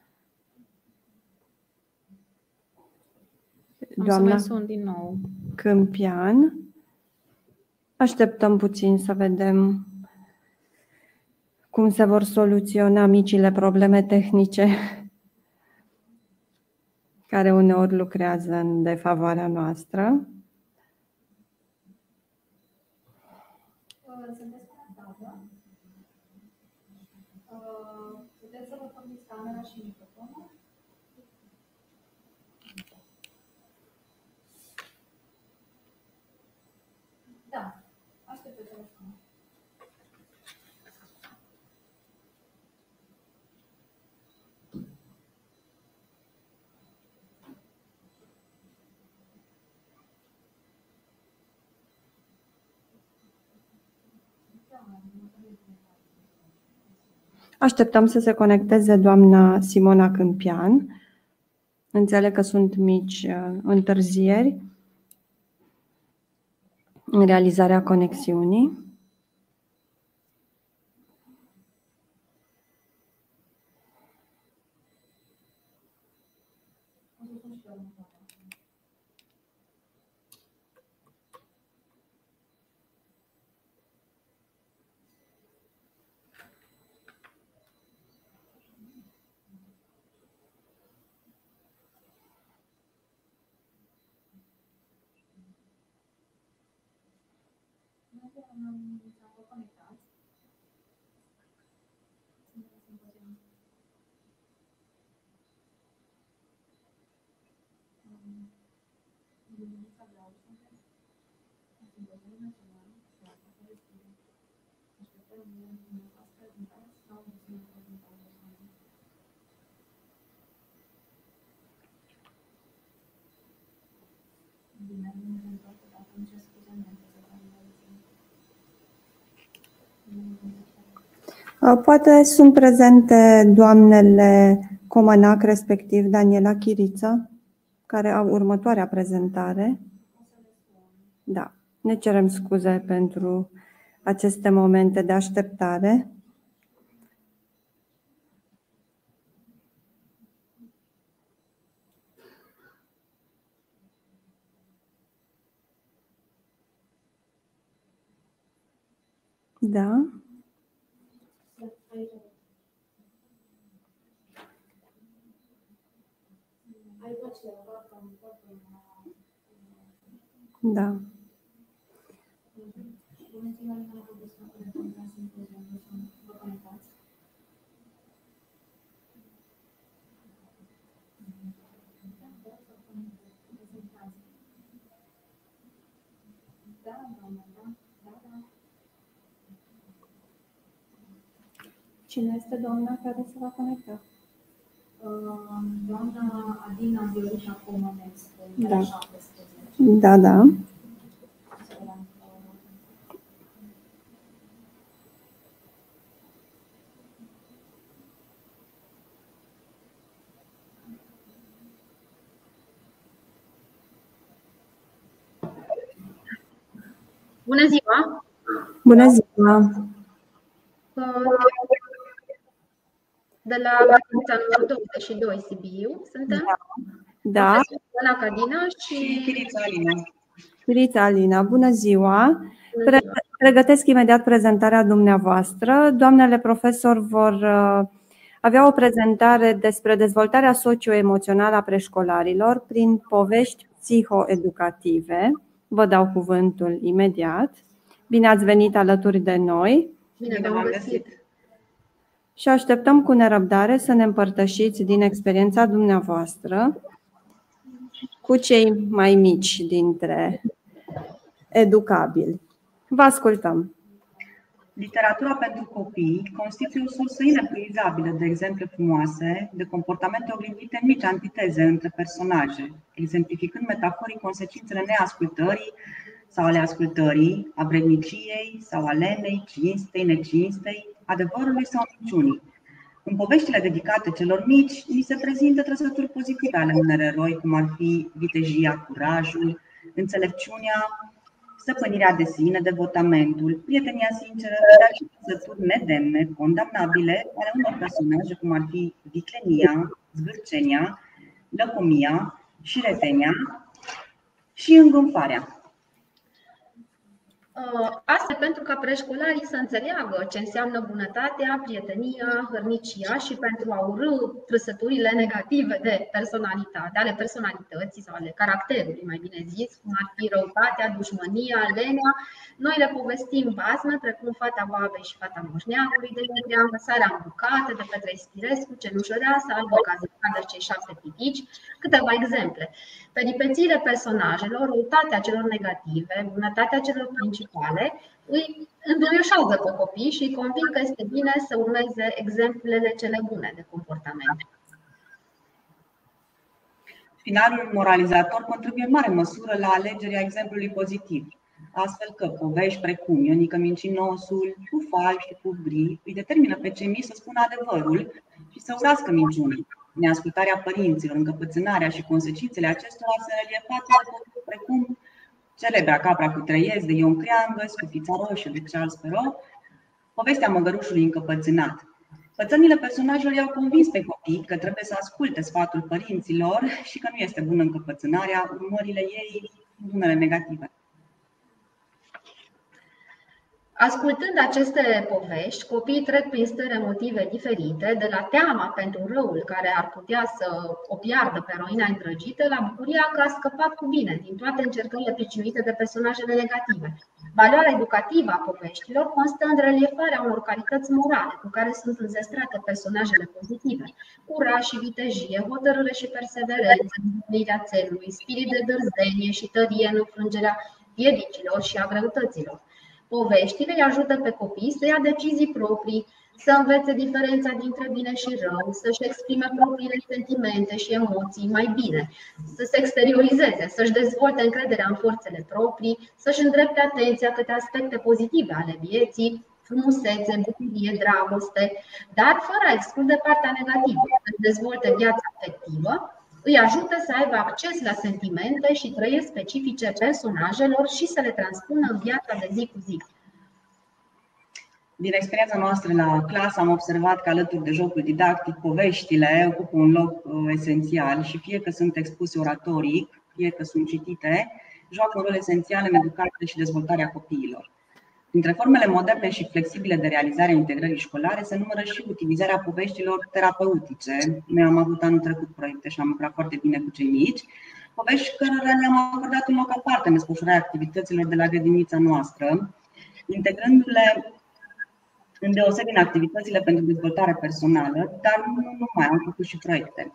Doamna să mai sun din nou. Câmpian. Așteptăm puțin să vedem cum se vor soluționa micile probleme tehnice care uneori lucrează în defavoarea noastră. Așteptăm să se conecteze doamna Simona Câmpian. Înțeleg că sunt mici uh, întârzieri în realizarea conexiunii. Uh, poate sunt prezente doamnele Comanac, respectiv Daniela Chiriță, care au următoarea prezentare. Da, ne cerem scuze pentru aceste momente de așteptare. Da. Da. Cine este doamna care se va conecta? Doamna Adina Viorișa Comănescu, Da. Da, da. Bună ziua! Bună ziua! De la Granița numărul 22 Sibiu suntem. Da, Ana Cadina și Chirița Alina. Chirița Alina, bună ziua! Pre- pregătesc imediat prezentarea dumneavoastră. Doamnele profesor vor uh, avea o prezentare despre dezvoltarea socioemoțională a preșcolarilor prin povești psihoeducative. Vă dau cuvântul imediat. Bine ați venit alături de noi Bine v-am găsit! Și așteptăm cu nerăbdare să ne împărtășiți din experiența dumneavoastră cu cei mai mici dintre educabili. Vă ascultăm. Literatura pentru copii constituie o sursă inepuizabilă de exemple frumoase, de comportamente oglindite în mici antiteze între personaje, exemplificând metaforic consecințele neascultării sau ale ascultării, a vredniciei sau a lenei, cinstei, necinstei, adevărului sau minciunii. În poveștile dedicate celor mici, ni se prezintă trăsături pozitive ale unor eroi, cum ar fi vitejia, curajul, înțelepciunea, stăpânirea de sine, devotamentul, prietenia sinceră, dar și trăsături nedemne, condamnabile ale unor personaje, cum ar fi viclenia, zvârcenia, lăcomia și retenia și îngânfarea. Uh, Asta pentru ca preșcolarii să înțeleagă ce înseamnă bunătatea, prietenia, hărnicia și pentru a urâ trăsăturile negative de personalitate, ale personalității sau ale caracterului, mai bine zis, cum ar fi răutatea, dușmânia, lenea. Noi le povestim basme precum Fata Babei și Fata Moșneagului de Negreangă, Sarea în bucate de Petre Ispirescu, Cenușăreasa, Albă Cazăcadă, Cei șapte pitici, câteva exemple. Peripețiile personajelor, răutatea celor negative, bunătatea celor principale, îi înduioșează pe copii și îi convin că este bine să urmeze exemplele cele bune de comportament. Finalul moralizator contribuie în mare măsură la alegerea exemplului pozitiv. astfel că povești precum Ionica Mincinosul, cu fal și cu gri îi determină pe cei mici să spună adevărul și să urască minciunii. Neascultarea părinților, încăpățânarea și consecințele acestora se reliefate de precum celebra Capra cu trăiesc de Ion Creangă, Scufița roșie de Charles Perrault, povestea măgărușului încăpățânat. Pățănile personajelor i-au convins pe copii că trebuie să asculte sfatul părinților și că nu este bună încăpățânarea, urmările ei unele negative. Ascultând aceste povești, copiii trec prin stări emotive diferite, de la teama pentru răul care ar putea să o piardă pe eroina îndrăgită, la bucuria că a scăpat cu bine din toate încercările pricinuite de personajele negative. Valoarea educativă a poveștilor constă în reliefarea unor calități morale cu care sunt înzestrate personajele pozitive. Curaj și vitejie, hotărâre și perseverență, îndeplinirea țelului, spirit de dârzenie și tărie în înfrângerea piedicilor și a greutăților. Poveștile îi ajută pe copii să ia decizii proprii, să învețe diferența dintre bine și rău, să-și exprime propriile sentimente și emoții mai bine, să se exteriorizeze, să-și dezvolte încrederea în forțele proprii, să-și îndrepte atenția către aspecte pozitive ale vieții, frumusețe, bucurie, dragoste, dar fără a exclude partea negativă, să dezvolte viața afectivă îi ajută să aibă acces la sentimente și trăiri specifice personajelor și să le transpună în viața de zi cu zi. Din experiența noastră la clasă am observat că alături de jocul didactic, poveștile ocupă un loc uh, esențial și fie că sunt expuse oratoric, fie că sunt citite, joacă un rol esențial în educația și dezvoltarea copiilor. Dintre formele moderne și flexibile de realizare a integrării școlare se numără și utilizarea poveștilor terapeutice. Noi am avut anul trecut proiecte și am lucrat foarte bine cu cei mici, povești cărora le-am acordat un loc aparte în desfășurarea activităților de la grădinița noastră, integrându-le în deosebi în activitățile pentru dezvoltare personală, dar nu numai, am făcut și proiecte.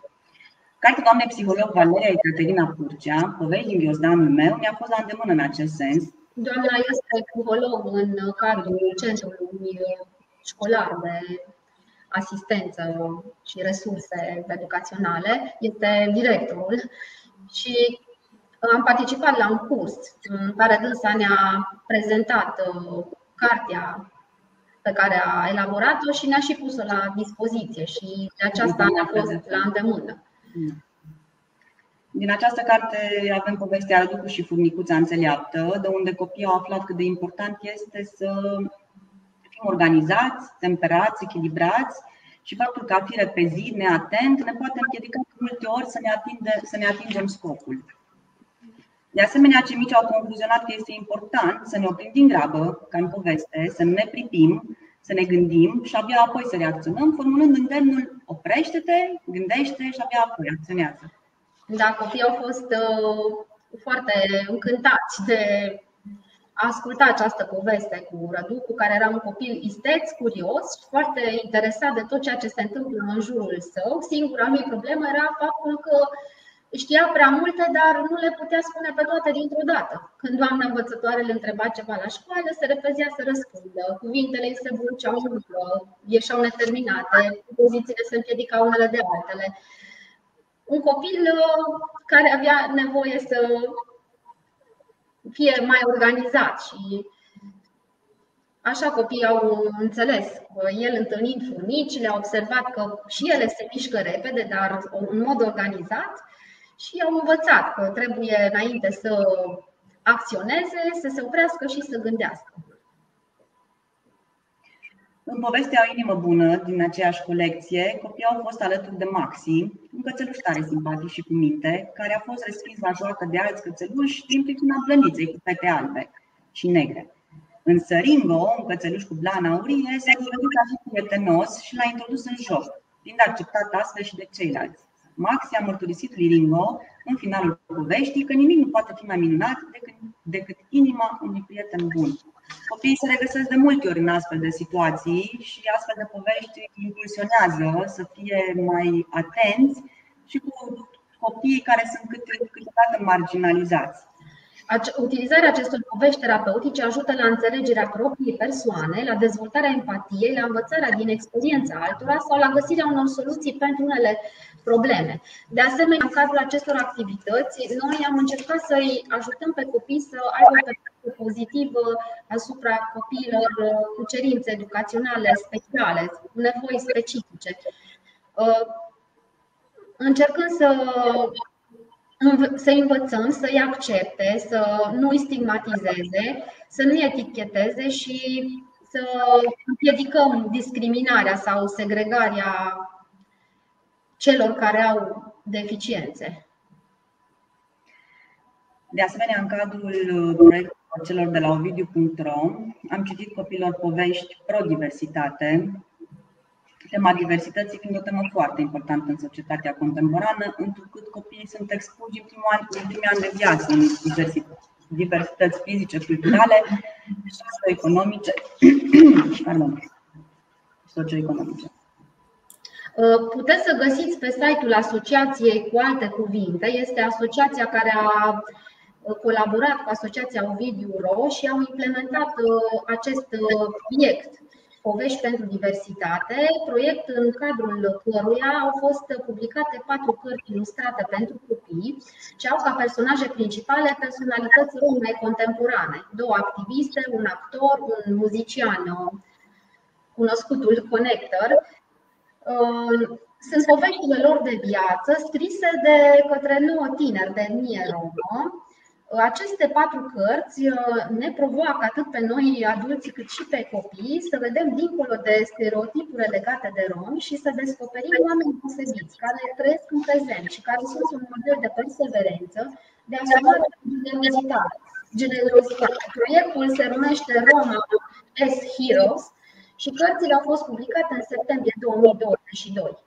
Cartea doamnei psiholog Valeria Ecaterina Purcea, Povești din ghiozdanul meu, mi-a fost la îndemână în acest sens, Doamna este psiholog în cadrul Centrului Școlar de Asistență și Resurse Educaționale, este directorul și am participat la un curs în care dânsa ne-a prezentat uh, cartea pe care a elaborat-o și ne-a și pus-o la dispoziție și de aceasta ne-a fost la îndemână. Mm. Din această carte avem povestea Răducu și Furnicuța înțeleaptă, de unde copiii au aflat cât de important este să fim organizați, temperați, echilibrați și faptul că a fi repezit, neatent, ne poate împiedica de multe ori să ne, atinde, să ne atingem scopul. De asemenea, cei mici au concluzionat că este important să ne oprim din grabă, ca în poveste, să nu ne pripim, să ne gândim și abia apoi să reacționăm, formulând îndemnul oprește-te, gândește și abia apoi acționează. Da, copiii au fost uh, foarte încântați de a asculta această poveste cu Răducu, care era un copil isteț, curios și foarte interesat de tot ceea ce se întâmplă în jurul său. Singura lui problemă era faptul că știa prea multe, dar nu le putea spune pe toate dintr-o dată. Când doamna învățătoare le întreba ceva la școală, se repezea să răspundă. Cuvintele îi se bulceau încă, ieșeau neterminate, pozițiile se împiedicau unele de altele un copil uh, care avea nevoie să fie mai organizat și așa copiii au înțeles. El întâlnind furnicile, a observat că și ele se mișcă repede, dar în mod organizat și au învățat că trebuie înainte să acționeze, să se oprească și să gândească. În povestea O inimă bună, din aceeași colecție, copiii au fost alături de Maxi, un cățeluș tare simpatic și cu minte, care a fost respins la joacă de alți cățeluși din pricina blăniței cu pete albe și negre. Însă Ringo, un cățeluș cu blană aurie, s-a dovedit a fi prietenos și l-a introdus în joc, fiind acceptat astfel și de ceilalți. Maxi a mărturisit lui Ringo, în finalul poveștii, că nimic nu poate fi mai minunat decât, decât inima unui prieten bun. Copiii se regăsesc de multe ori în astfel de situații și astfel de povești impulsionează să fie mai atenți și cu copiii care sunt câteodată marginalizați. Utilizarea acestor povești terapeutice ajută la înțelegerea propriei persoane, la dezvoltarea empatiei, la învățarea din experiența altora sau la găsirea unor soluții pentru unele probleme. De asemenea, în cadrul acestor activități, noi am încercat să-i ajutăm pe copii să aibă o perspectivă pozitivă asupra copiilor cu cerințe educaționale speciale, cu nevoi specifice. Încercând să să învățăm să-i accepte, să nu îi stigmatizeze, să nu-i eticheteze și să împiedicăm discriminarea sau segregarea celor care au deficiențe. De asemenea, în cadrul proiectului celor de la ovidiu.ro am citit copilor povești pro-diversitate, tema diversității fiind o temă foarte importantă în societatea contemporană, întrucât copiii sunt expuși în primul an, în primii ani de viață în diversități fizice, culturale, socioeconomice, pardon, socioeconomice. Uh, puteți să găsiți pe site-ul asociației cu alte cuvinte. Este asociația care a uh, colaborat cu Asociația Ovidiu Ro și au implementat uh, acest proiect Povești pentru diversitate, proiect în cadrul căruia au fost publicate patru cărți ilustrate pentru copii, ce au ca personaje principale personalități rome contemporane, două activiste, un actor, un muzician, cunoscutul Connector, sunt poveștile lor de viață scrise de către nouă tineri de etnie romă. Aceste patru cărți uh, ne provoacă atât pe noi adulți cât și pe copii să vedem dincolo de stereotipurile legate de romi și să descoperim oameni deosebiți care trăiesc în prezent și care sunt un model de perseverență, de asumare de generozitate. generozitate. Proiectul se numește Roma S Heroes și cărțile au fost publicate în septembrie 2022.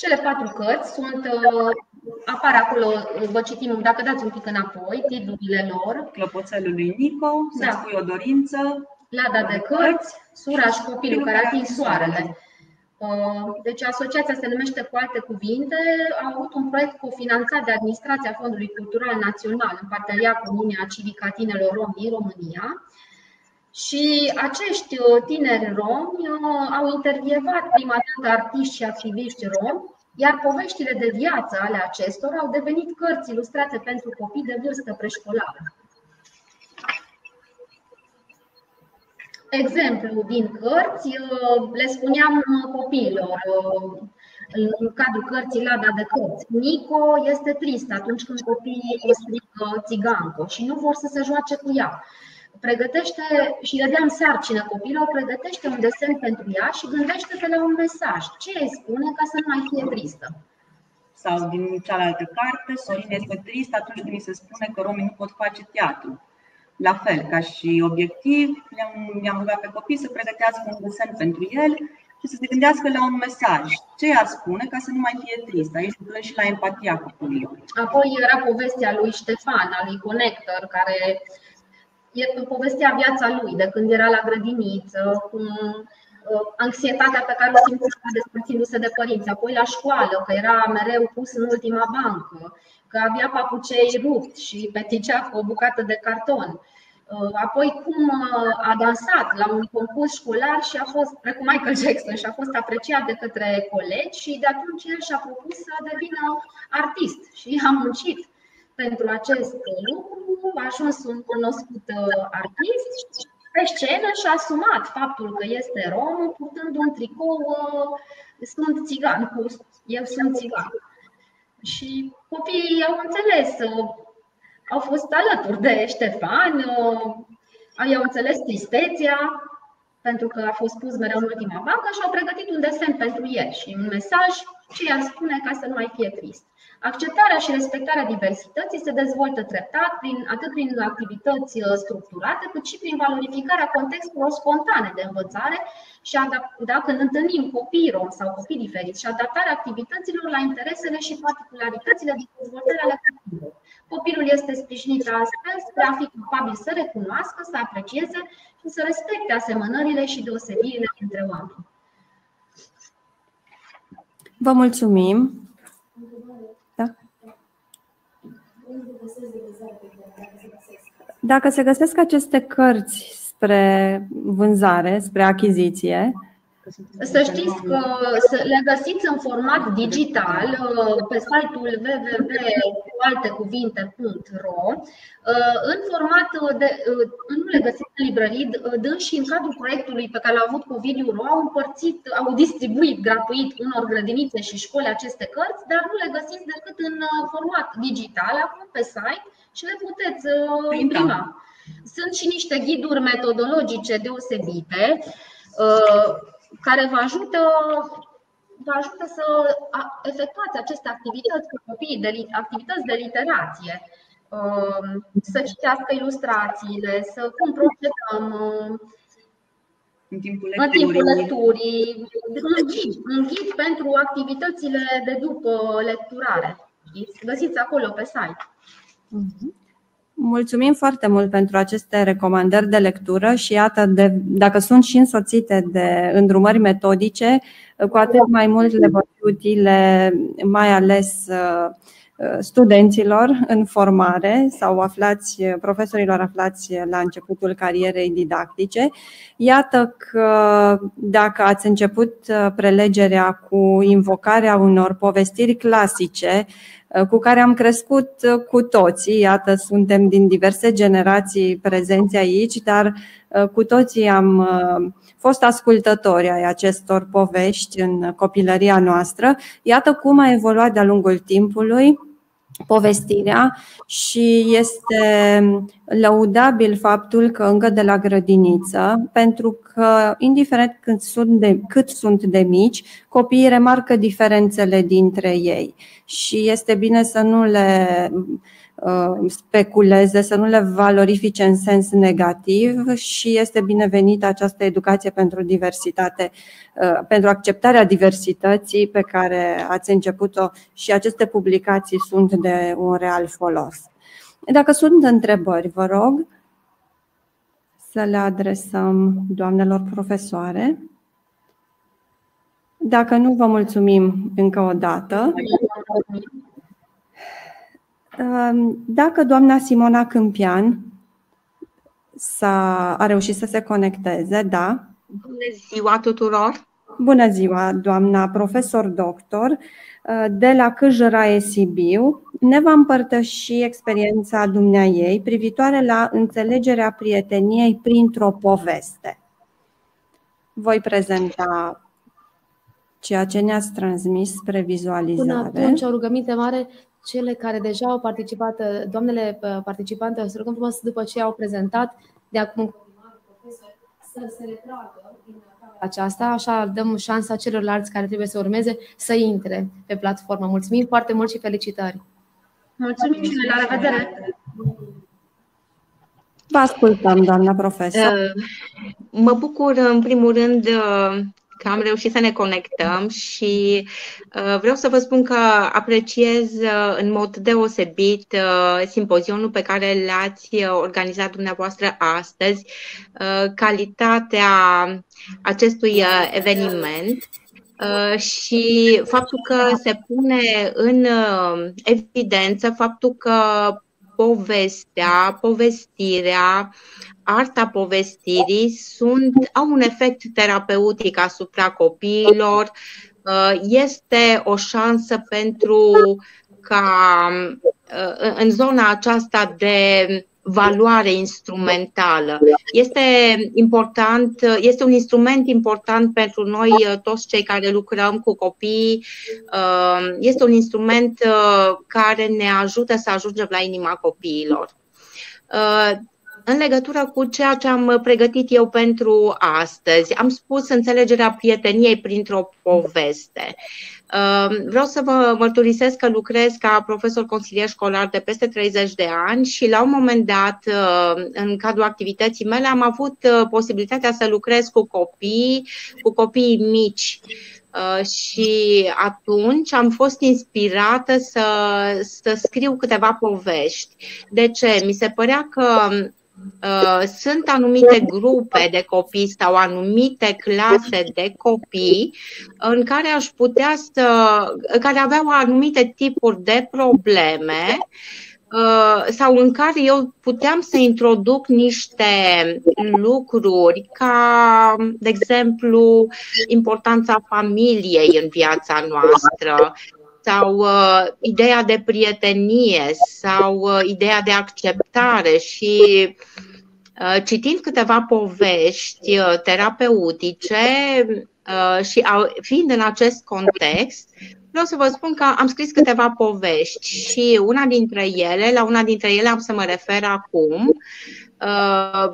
Cele patru cărți sunt, uh, apar acolo, vă citim, dacă dați un pic înapoi, titlurile lor. Clopoțelul lui Nico, să da. spui o dorință. Lada de cărți, Sura și copilul care atins soarele. Uh, deci asociația se numește cu alte cuvinte, a avut un proiect cofinanțat de Administrația Fondului Cultural Național în parteneriat cu Uniunea Civică a Tinerilor Romi din România și acești uh, tineri romi uh, au intervievat prima dată artiști și activiști romi, iar poveștile de viață ale acestora au devenit cărți ilustrate pentru copii de vârstă preșcolară. Exemplu din cărți, uh, le spuneam copiilor în cadrul cărții Lada de cărți. Nico este trist atunci când copiii o strigă țiganco și nu vor să se joace cu ea pregătește și dădeam sarcină copilor, pregătește un desen pentru ea și gândește-te la un mesaj. Ce îi spune ca să nu mai fie tristă? Sau din cealaltă carte, Sorin este trist atunci când îi se spune că romii nu pot face teatru. La fel, ca și obiectiv, i-am rugat pe copii să pregătească un desen pentru el și să se gândească la un mesaj. Ce ar spune ca să nu mai fie trist? Aici lucrăm și la empatia copilului. Apoi era povestea lui Ștefan, al lui Connector, care povestea viața lui, de când era la grădiniță, cu uh, anxietatea pe care o simțea despărțindu-se de părinți, apoi la școală, că era mereu pus în ultima bancă, că avea papucei rupt și peticea cu o bucată de carton. Uh, apoi cum uh, a dansat la un concurs școlar și a fost, precum Michael Jackson, și a fost apreciat de către colegi și de atunci el și-a propus să devină artist și a muncit pentru acest lucru, a ajuns un cunoscut uh, artist pe scenă și a asumat faptul că este rom, purtând un tricou uh, sunt țigan, cu eu sunt țigan. Și copiii au înțeles, uh, au fost alături de Ștefan, au înțeles tristețea, pentru că a fost pus mereu în ultima bancă și au pregătit un desen pentru el și un mesaj ce i-ar spune ca să nu mai fie trist. Acceptarea și respectarea diversității se dezvoltă treptat prin, atât prin activități uh, structurate, cât și prin valorificarea contextelor spontane de învățare și dacă întâlnim copii rom sau copii diferiți și adaptarea activităților la interesele și particularitățile de dezvoltare ale copilului. Copilul este sprijinit astfel spre a fi capabil să recunoască, să aprecieze și să respecte asemănările și deosebirile dintre oameni. Vă mulțumim! Dacă se găsesc aceste cărți spre vânzare, spre achiziție, Să știți că le găsiți în format digital uh, pe site-ul www.cualtecuvinte.ro uh, în format de, uh, nu le găsiți în librării, dând și în cadrul proiectului pe care l-au avut cu Ovidiu Ro, au împărțit, au distribuit gratuit unor grădinițe și școli aceste cărți, dar nu le găsiți decât în format digital, acum pe site și le puteți imprima. Sunt și niște ghiduri metodologice deosebite care vă ajută, vă ajută să efectuați aceste activități cu copiii, de, activități de literație, um, să citească ilustrațiile, să cum procedăm um, în timpul lecturii, în timpul lecturii un, ghid, un ghid pentru activitățile de după lecturare. Găsiți acolo pe site. Mhm. Mulțumim foarte mult pentru aceste recomandări de lectură și iată, de, dacă sunt și însoțite de îndrumări metodice, cu atât mai mult le vor fi utile, mai ales uh, studenților în formare sau aflați, profesorilor aflați la începutul carierei didactice. Iată că dacă ați început uh, prelegerea cu invocarea unor povestiri clasice Uh, cu care am crescut uh, cu toții. Iată, suntem din diverse generații prezenți aici, dar uh, cu toții am fost ascultători ai acestor povești în copilăria noastră. Iată cum a evoluat de-a lungul timpului povestirea și este lăudabil faptul că încă de la grădiniță, pentru că indiferent cât sunt de, cât sunt de mici, copiii remarcă diferențele dintre ei și este bine să nu le Uh, speculeze, să nu le valorifice în sens negativ și este binevenită această educație pentru diversitate, uh, pentru acceptarea diversității pe care ați început-o și aceste publicații sunt de un real folos. Dacă sunt întrebări, vă rog să le adresăm doamnelor profesoare. Dacă nu, vă mulțumim încă o dată. Dacă doamna Simona Câmpian s-a, a reușit să se conecteze, da. Bună ziua tuturor! Bună ziua, doamna profesor doctor de la Câjăra Sibiu. Ne va împărtăși experiența dumnea ei privitoare la înțelegerea prieteniei printr-o poveste. Voi prezenta ceea ce ne-ați transmis spre vizualizare. Până atunci, o rugăminte mare cele care deja au participat, doamnele uh, participante, să rugăm frumos după ce au prezentat, de acum să se retragă din aceasta, așa dăm șansa celorlalți care trebuie să urmeze să intre pe platformă. Mulțumim foarte mult și felicitări! Mulțumim și la revedere! Vă ascultăm, doamna profesor. Uh, mă bucur, în primul rând, uh, că am reușit să ne conectăm și uh, vreau să vă spun că apreciez uh, în mod deosebit uh, simpozionul pe care l-ați organizat dumneavoastră astăzi, calitatea acestui eveniment și faptul că se pune în evidență faptul că povestea, povestirea, arta povestirii sunt, au un efect terapeutic asupra copiilor, uh, este o șansă pentru ca uh, în zona aceasta de valoare instrumentală. Este important, este un instrument important pentru noi uh, toți cei care lucrăm cu copii. Este un instrument care ne ajută să ajungem la inima copiilor în legătură cu ceea ce am pregătit eu pentru astăzi. Am spus înțelegerea prieteniei printr-o poveste. Ehm, vreau să vă mărturisesc că lucrez ca profesor consilier școlar de peste 30 de ani și la un moment dat, ehm, în cadrul activității mele, am avut eh, posibilitatea să lucrez cu copii, cu copii mici. Uh, și atunci am fost inspirată să, să scriu câteva povești. De ce? Mi se părea că Uh, sunt anumite grupe de copii sau anumite clase de copii în care aș putea să, care aveau anumite tipuri de probleme uh, sau în care eu puteam să introduc niște lucruri ca, de exemplu, importanța familiei în viața noastră, sau uh, ideea de prietenie sau uh, ideea de acceptare și uh, citind câteva povești uh, terapeutice uh, și fiind în acest context, vreau să vă spun că am scris câteva povești și una dintre ele, la una dintre ele am să mă refer acum. Uh,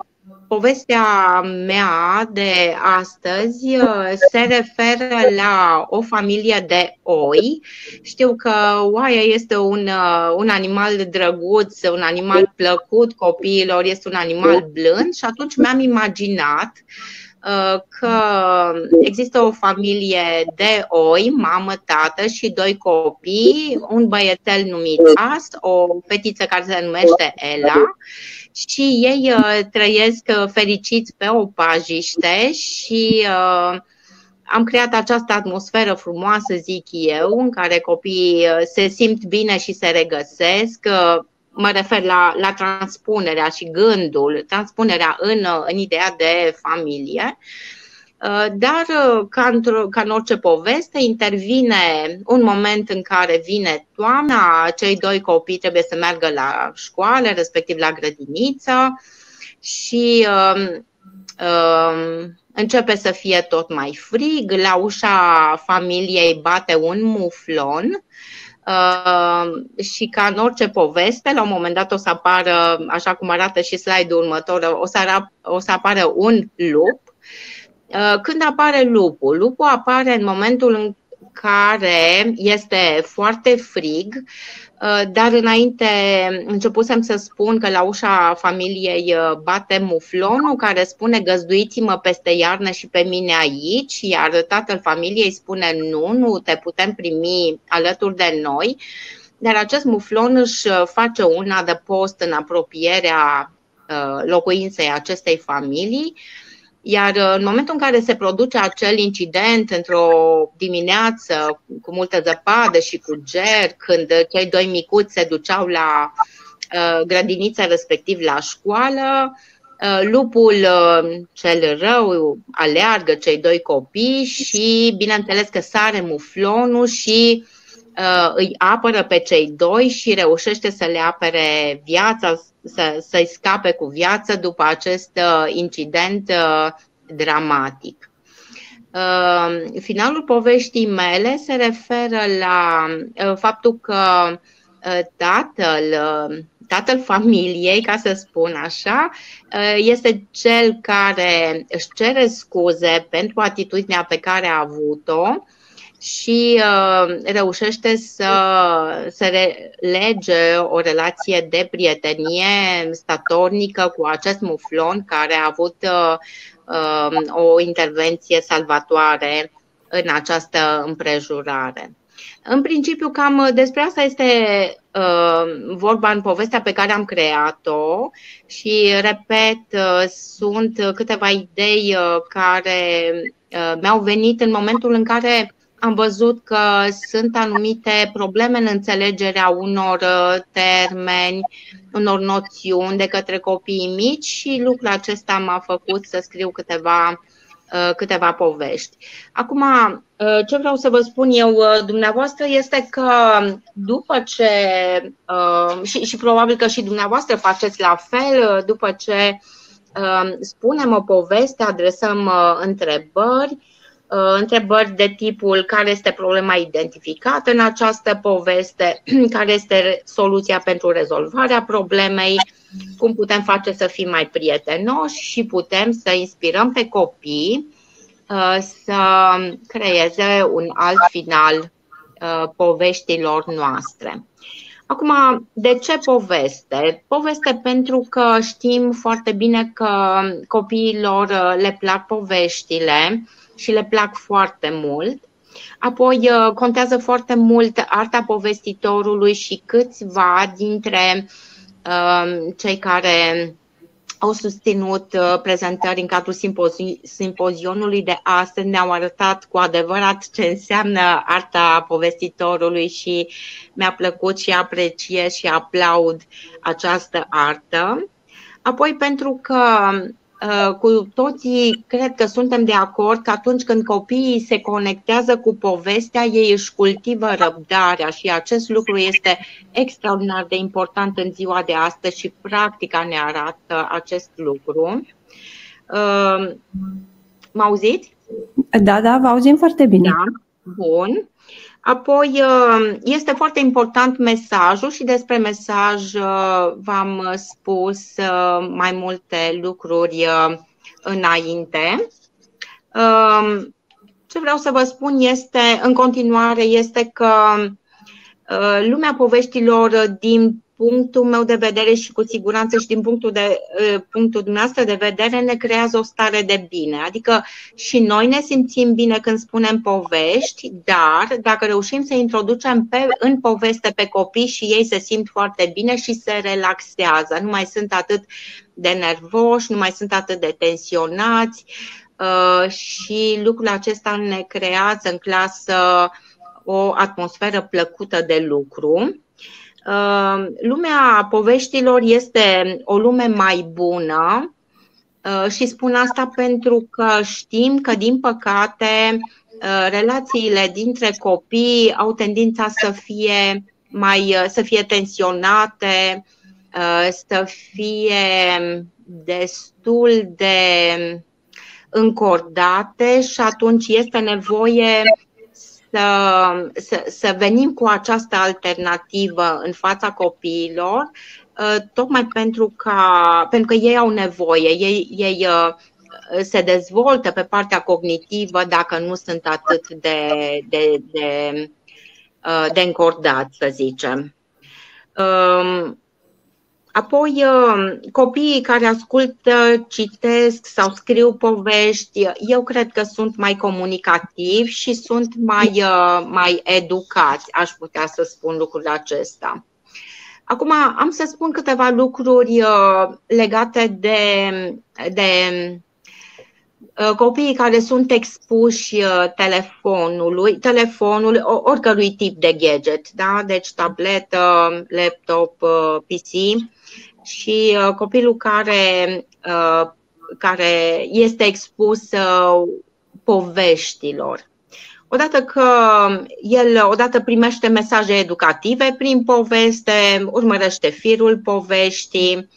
Povestea mea de astăzi uh, se referă la o familie de oi. Știu că oaia este un, uh, un animal drăguț, un animal plăcut copiilor, este un animal blând și atunci mi-am imaginat uh, că există o familie de oi, mamă, tată și doi copii, un băiețel numit As, o fetiță care se numește Ela și ei uh, trăiesc uh, fericiți pe o pajiște și uh, am creat această atmosferă frumoasă, zic eu, în care copiii se simt bine și se regăsesc. Mă refer la, la transpunerea și gândul, transpunerea în, în ideea de familie. Uh, dar, uh, ca, ca în orice poveste, intervine un moment în care vine toamna, cei doi copii trebuie să meargă la școală, respectiv la grădiniță și um, um, începe să fie tot mai frig. La ușa familiei bate un muflon Uh, și ca în orice poveste, la un moment dat o să apară, așa cum arată și slide-ul următor, o să, ara, o să apară un lup Uh, când apare lupul? Lupul apare în momentul în care este foarte frig, uh, dar înainte începusem să spun că la ușa familiei uh, bate muflonul care spune găzduiți-mă peste iarnă și pe mine aici, iar tatăl familiei spune nu, nu te putem primi alături de noi, dar acest muflon își face un adăpost în apropierea locuinței acestei familii iar uh, în momentul în care se produce acel incident într-o dimineață cu multă zăpadă și cu ger, când cei doi micuți se duceau la uh, grădinița respectiv la școală, uh, lupul cel rău aleargă cei doi copii și bineînțeles că sare muflonul și îi apără pe cei doi și reușește să le apere viața, să, să-i scape cu viață după acest uh, incident uh, dramatic. Uh, finalul poveștii mele se referă la faptul că tatăl, tatăl familiei, ca să spun așa, este cel care își cere scuze pentru atitudinea pe care a avut-o și uh, reușește să, să lege o relație de prietenie statornică cu acest muflon care a avut uh, uh, o intervenție salvatoare în această împrejurare. În principiu, cam despre asta este uh, vorba în povestea pe care am creat-o și, repet, uh, sunt câteva idei uh, care uh, mi-au venit în momentul în care am văzut că sunt anumite probleme în înțelegerea unor uh, termeni, unor noțiuni de către copiii mici și lucrul acesta m-a făcut să scriu câteva, uh, câteva povești. Acum, uh, ce vreau să vă spun eu dumneavoastră este că după ce, și, și probabil că și dumneavoastră faceți la fel, după ce spunem o poveste, adresăm întrebări, Uh, întrebări de tipul care este problema identificată în această poveste, care este soluția pentru rezolvarea problemei, cum putem face să fim mai prietenoși și putem să inspirăm pe copii uh, să creeze un alt final uh, poveștilor noastre. Acum, de ce poveste? Poveste pentru că știm foarte bine că copiilor le plac poveștile, și le plac foarte mult. Apoi uh, contează foarte mult arta povestitorului și câțiva dintre uh, cei care au susținut uh, prezentări în cadrul simpozi- simpozionului de astăzi, ne-au arătat cu adevărat ce înseamnă arta povestitorului și mi-a plăcut și apreciez și aplaud această artă. Apoi pentru că Uh, cu toții cred că suntem de acord că atunci când copiii se conectează cu povestea, ei își cultivă răbdarea și acest lucru este extraordinar de important în ziua de astăzi și practica ne arată acest lucru. Uh, mă auziți? Da, da, vă auzim foarte bine. Da, bun. Apoi uh, este foarte important mesajul și despre mesaj uh, v-am spus uh, mai multe lucruri înainte. Ce vreau să vă spun este, în continuare, este că lumea poveștilor din punctul meu de vedere și cu siguranță și din punctul, de, ă, punctul dumneavoastră de vedere ne creează o stare de bine. Adică și noi ne simțim bine când spunem povești, dar dacă reușim să introducem pe, în poveste pe copii și ei se simt foarte bine și se relaxează, nu mai sunt atât de nervoși, nu mai sunt atât de tensionați ă, și lucrul acesta ne creează în clasă o atmosferă plăcută de lucru Uh, lumea poveștilor este o lume mai bună uh, și spun asta pentru că știm că, din păcate, uh, relațiile dintre copii au tendința să fie mai să fie tensionate, să fie destul de încordate și atunci este nevoie să, să, să venim cu această alternativă în fața copiilor, uh, tocmai pentru, ca, pentru că ei au nevoie, ei, ei uh, se dezvoltă pe partea cognitivă dacă nu sunt atât de, de, de, uh, de încordați, să zicem. Um, Apoi, uh, copiii care ascultă, citesc sau scriu povești, eu cred că sunt mai comunicativi și sunt mai, uh, mai educați, aș putea să spun lucrul acesta. Acum am să spun câteva lucruri uh, legate de, de copiii care sunt expuși telefonului, telefonul, oricărui tip de gadget, da? deci tabletă, laptop, PC și uh, copilul care, uh, care este expus uh, poveștilor. Odată că el odată primește mesaje educative prin poveste, urmărește firul poveștii,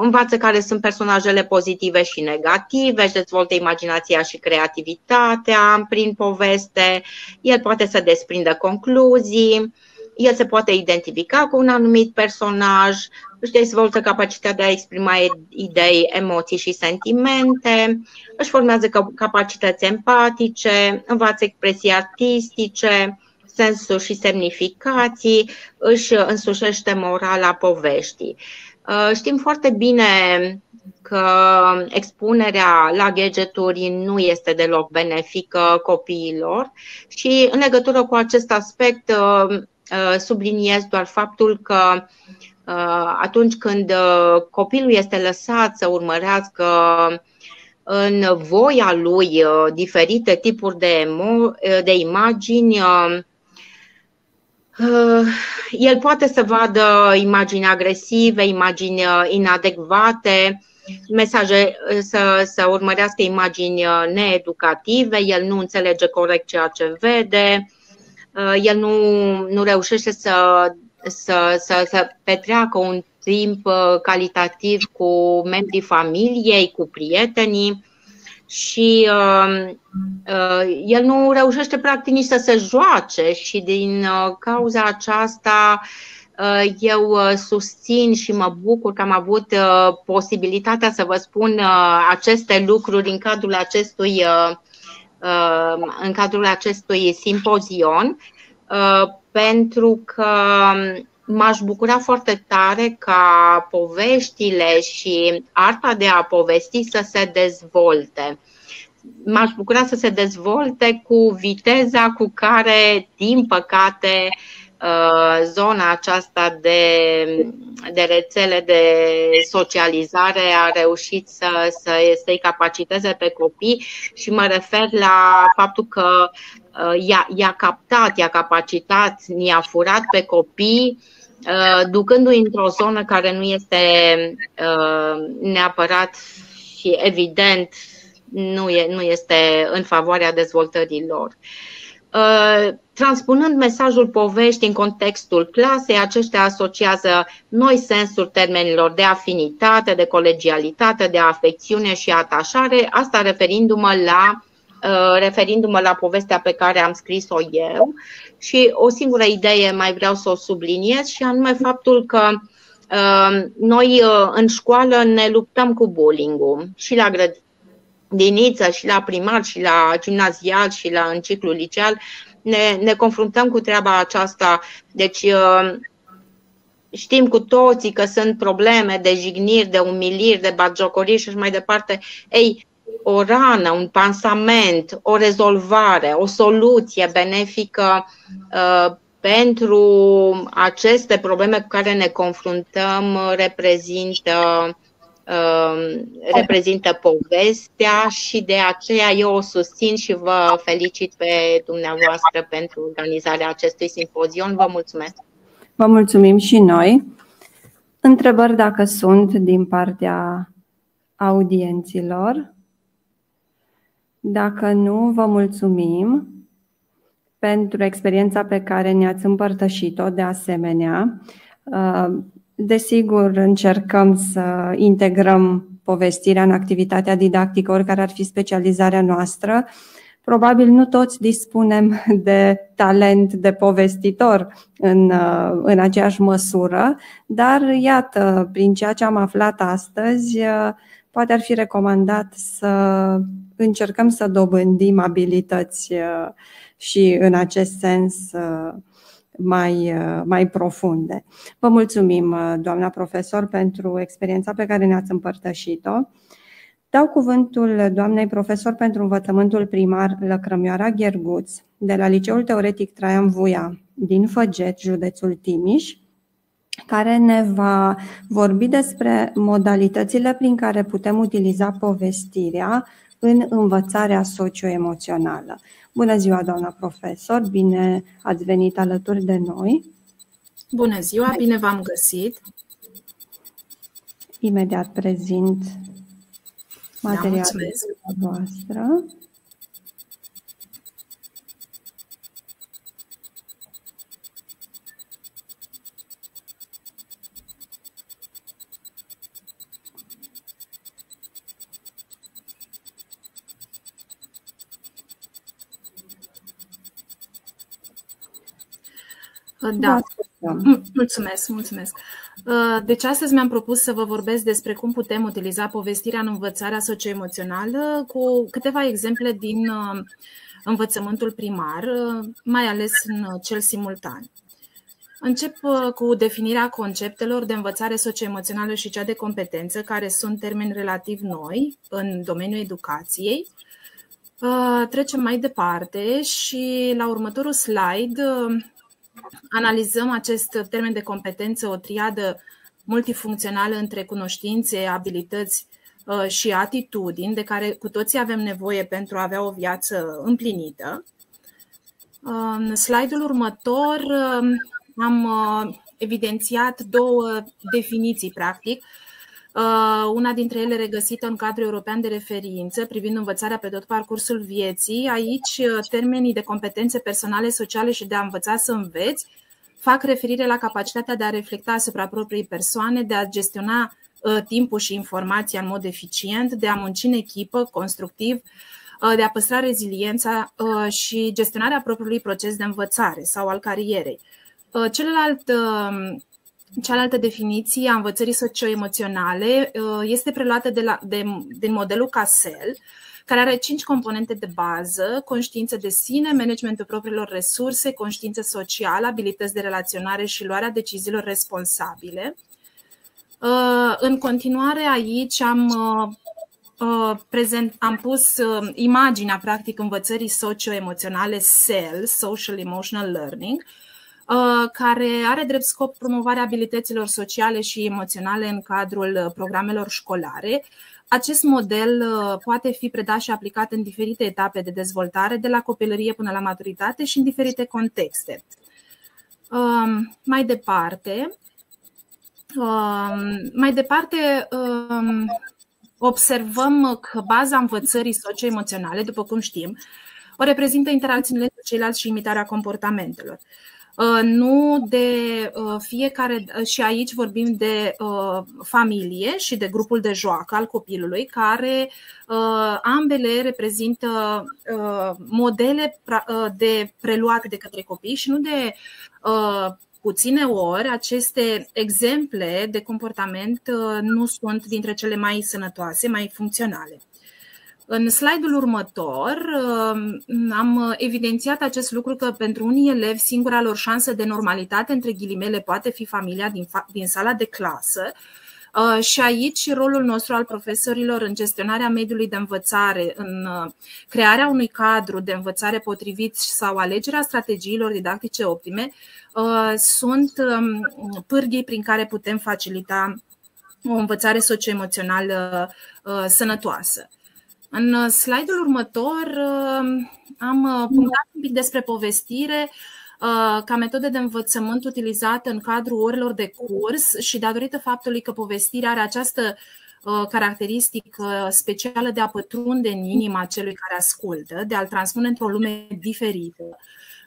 învață care sunt personajele pozitive și negative, își dezvoltă imaginația și creativitatea prin poveste, el poate să desprindă concluzii, el se poate identifica cu un anumit personaj, își dezvoltă capacitatea de a exprima idei, emoții și sentimente, își formează capacități empatice, învață expresii artistice, sensuri și semnificații, își însușește morala poveștii. Uh, știm foarte bine că expunerea la gadgeturi nu este deloc benefică copiilor și în legătură cu acest aspect uh, uh, subliniez doar faptul că Uh, atunci când uh, copilul este lăsat să urmărească în voia lui uh, diferite tipuri de, emo- de imagini, el poate să vadă imagini agresive, imagini inadecvate, mesaje, să, să urmărească imagini needucative, el nu înțelege corect ceea ce vede, el nu, nu reușește să să, să, să petreacă un timp uh, calitativ cu membrii familiei, cu prietenii și uh, uh, el nu reușește practic nici să se joace și din uh, cauza aceasta uh, eu uh, susțin și mă bucur că am avut uh, posibilitatea să vă spun uh, aceste lucruri în cadrul acestui, uh, uh, în cadrul acestui simpozion. Uh, pentru că m-aș bucura foarte tare ca poveștile și arta de a povesti să se dezvolte. M-aș bucura să se dezvolte cu viteza cu care, din păcate, zona aceasta de, de rețele de socializare a reușit să, să, să-i capaciteze pe copii și mă refer la faptul că i-a, i-a captat, i-a capacitat, i-a furat pe copii ducându-i într-o zonă care nu este neapărat și evident nu, e, nu este în favoarea dezvoltării lor. Uh, transpunând mesajul poveștii în contextul clasei, aceștia asociază noi sensuri termenilor de afinitate, de colegialitate, de afecțiune și atașare, asta referindu-mă la, uh, referindu-mă la povestea pe care am scris-o eu. Și o singură idee mai vreau să o subliniez și anume faptul că uh, noi în școală ne luptăm cu bullying-ul și la grădiniță și la primar și la gimnazial și la în ciclul liceal ne, ne confruntăm cu treaba aceasta. Deci uh, știm cu toții că sunt probleme de jigniri, de umiliri, de bagiocoriri și așa mai departe. Ei, o rană, un pansament, o rezolvare, o soluție benefică uh, pentru aceste probleme cu care ne confruntăm reprezintă Um, reprezintă povestea și de aceea eu o susțin și vă felicit pe dumneavoastră pentru organizarea acestui simpozion. Vă mulțumesc! Vă mulțumim și noi. Întrebări dacă sunt din partea audienților. Dacă nu, vă mulțumim pentru experiența pe care ne-ați împărtășit-o de asemenea. Uh, Desigur, încercăm să integrăm povestirea în activitatea didactică, oricare ar fi specializarea noastră. Probabil nu toți dispunem de talent de povestitor în, în aceeași măsură, dar iată, prin ceea ce am aflat astăzi, poate ar fi recomandat să încercăm să dobândim abilități și în acest sens mai, uh, mai profunde. Vă mulțumim, uh, doamna profesor, pentru experiența pe care ne-ați împărtășit-o. Dau cuvântul doamnei profesor pentru învățământul primar Lăcrămioara Gherguț, de la Liceul Teoretic Traian Vuia, din Făget, județul Timiș, care ne va vorbi despre modalitățile prin care putem utiliza povestirea în învățarea socioemoțională. Bună ziua, doamna profesor, bine ați venit alături de noi. Bună ziua, bine v-am găsit. Imediat prezint da, materialul da, voastră. Da. Mulțumesc, mulțumesc. Uh, deci astăzi mi-am propus să vă vorbesc despre cum putem utiliza povestirea în învățarea socioemoțională cu câteva exemple din uh, învățământul primar, uh, mai ales în cel simultan. Încep cu definirea conceptelor de învățare socioemoțională și cea de competență, care sunt termeni relativ noi în domeniul educației. Trecem mai departe și la următorul slide analizăm acest termen de competență, o triadă multifuncțională între cunoștințe, abilități uh, și atitudini, de care cu toții avem nevoie pentru a avea o viață împlinită. În slide-ul următor um, am uh, evidențiat două definiții, practic, Uh, una dintre ele regăsită în cadrul european de referință privind învățarea pe tot parcursul vieții. Aici, uh, termenii de competențe personale, sociale și de a învăța să înveți fac referire la capacitatea de a reflecta asupra propriei persoane, de a gestiona uh, timpul și informația în mod eficient, de a munci în echipă, constructiv, de a păstra reziliența și gestionarea propriului proces de învățare sau al carierei. Celălalt Cealaltă definiție a învățării socioemoționale uh, este preluată de la, de, din modelul Cassel, care are cinci componente de bază, conștiință de sine, managementul propriilor resurse, conștiință socială, abilități de relaționare și luarea deciziilor responsabile. Uh, în continuare, aici am, uh, prezent, am pus imaginea practic învățării socioemoționale SEL, Social Emotional Learning, care are drept scop promovarea abilităților sociale și emoționale în cadrul programelor școlare. Acest model poate fi predat și aplicat în diferite etape de dezvoltare, de la copilărie până la maturitate și în diferite contexte. Mai departe, mai departe, observăm că baza învățării socioemoționale, după cum știm, o reprezintă interacțiunile cu ceilalți și imitarea comportamentelor. Uh, nu de uh, fiecare, și aici vorbim de uh, familie și de grupul de joacă al copilului, care ambele reprezintă modele de preluat de către copii și nu de puține ori aceste exemple de comportament nu sunt dintre cele mai sănătoase, mai funcționale. În slide-ul următor am evidențiat acest lucru că pentru unii elevi singura lor șansă de normalitate, între ghilimele, poate fi familia din, din sala de clasă, și aici rolul nostru al profesorilor în gestionarea mediului de învățare, în crearea unui cadru de învățare potrivit sau alegerea strategiilor didactice optime, sunt pârghii prin care putem facilita o învățare socioemoțională sănătoasă. În uh, slide-ul următor uh, am uh, punctat un pic despre povestire ca metodă de învățământ utilizată în cadrul orelor de curs și datorită faptului că povestirea are această caracteristică specială de a pătrunde în inima celui care ascultă, de a-l transpune într-o lume diferită.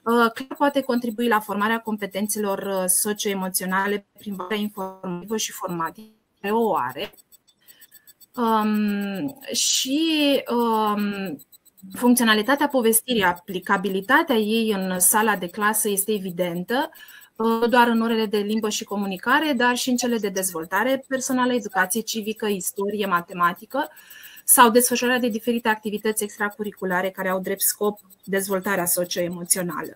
Clar poate contribui la formarea competențelor socioemoționale prin valoarea informativă și formativă o are, Um, și um, funcționalitatea povestirii, aplicabilitatea ei în sala de clasă este evidentă, uh, doar în orele de limbă și comunicare, dar și în cele de dezvoltare personală, educație civică, istorie, matematică sau desfășurarea de diferite activități extracurriculare care au drept scop dezvoltarea socioemoțională.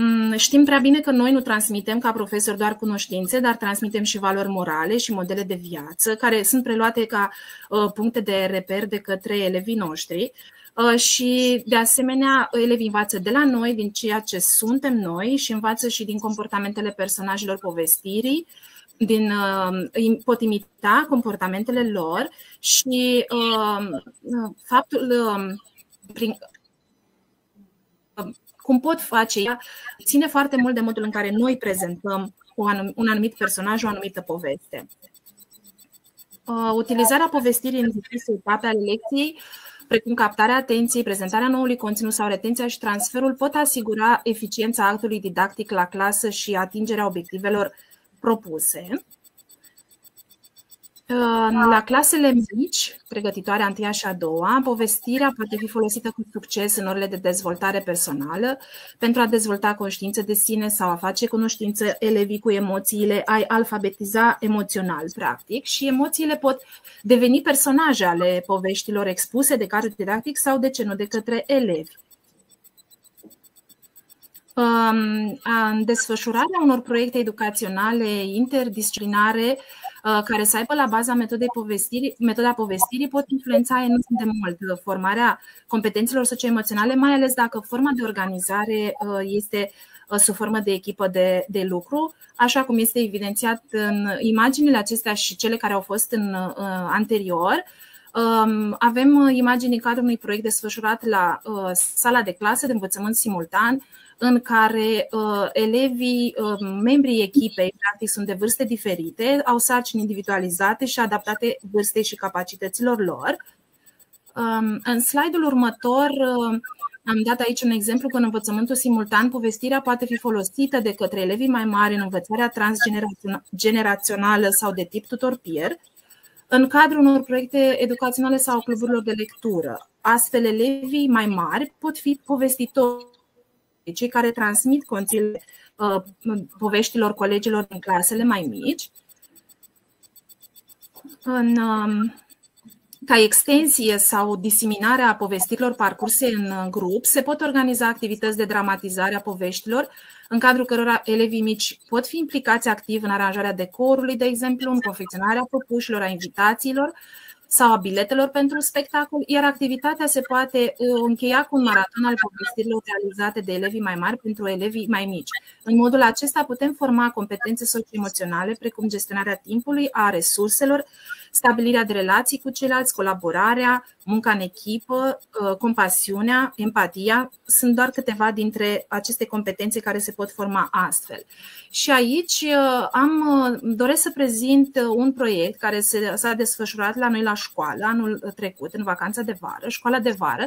Mm, știm prea bine că noi nu transmitem ca profesori doar cunoștințe, dar transmitem și valori morale și modele de viață, care sunt preluate ca uh, puncte de reper de către elevii noștri. Uh, și, de asemenea, elevii învață de la noi, din ceea ce suntem noi și învață și din comportamentele personajelor povestirii, din, uh, pot imita comportamentele lor și faptul prin, cum pot face ea, ține foarte mult de modul în care noi prezentăm un anumit personaj, o anumită poveste. Uh, utilizarea povestirii în diverse etape ale lecției, precum captarea atenției, prezentarea noului conținut sau retenția și transferul, pot asigura eficiența actului didactic la clasă și atingerea obiectivelor propuse. La clasele mici, pregătitoarea întâia și a doua, povestirea poate fi folosită cu succes în orele de dezvoltare personală pentru a dezvolta conștiință de sine sau a face cunoștință elevii cu emoțiile, a alfabetiza emoțional, practic, și emoțiile pot deveni personaje ale poveștilor expuse de cadrul didactic sau, de ce nu, de către elevi. În desfășurarea unor proiecte educaționale interdisciplinare Uh, care să aibă la baza metodei povestirii, metoda povestirii pot influența enorm de mult formarea competențelor socioemoționale, mai ales dacă forma de organizare uh, este uh, sub formă de echipă de, de lucru, așa cum este evidențiat în imaginile acestea și cele care au fost în anterior. Um, avem imagini în cadrul unui proiect desfășurat la sala de clasă de învățământ simultan, în care uh, elevii, uh, membrii echipei, practic sunt de vârste diferite, au sarcini individualizate și adaptate vârstei și capacităților lor. Um, în slide-ul următor uh, am dat aici un exemplu că în învățământul simultan povestirea poate fi folosită de către elevii mai mari în învățarea transgenerațională sau de tip tutor-peer, în cadrul unor proiecte educaționale sau cluburilor de lectură. Astfel, elevii mai mari pot fi povestitori cei care transmit conținut uh, poveștilor colegilor din clasele mai mici. În, um, ca extensie sau diseminare a povestirilor parcurse în grup, se pot organiza activități de dramatizare a poveștilor, în cadrul cărora elevii mici pot fi implicați activ în aranjarea decorului, de exemplu, în confecționarea propușilor, a invitațiilor, sau a biletelor pentru spectacol, iar activitatea se poate uh, încheia cu un maraton al povestirilor realizate de elevii mai mari pentru elevii mai mici. În modul acesta putem forma competențe socioemoționale, precum gestionarea timpului, a resurselor, stabilirea de relații cu ceilalți, colaborarea, munca în echipă, uh, compasiunea, empatia, sunt doar câteva dintre aceste competențe care se pot forma astfel. Și aici uh, am, uh, doresc să prezint un proiect care s-a desfășurat la noi la școală anul trecut, în vacanța de vară, școala de vară,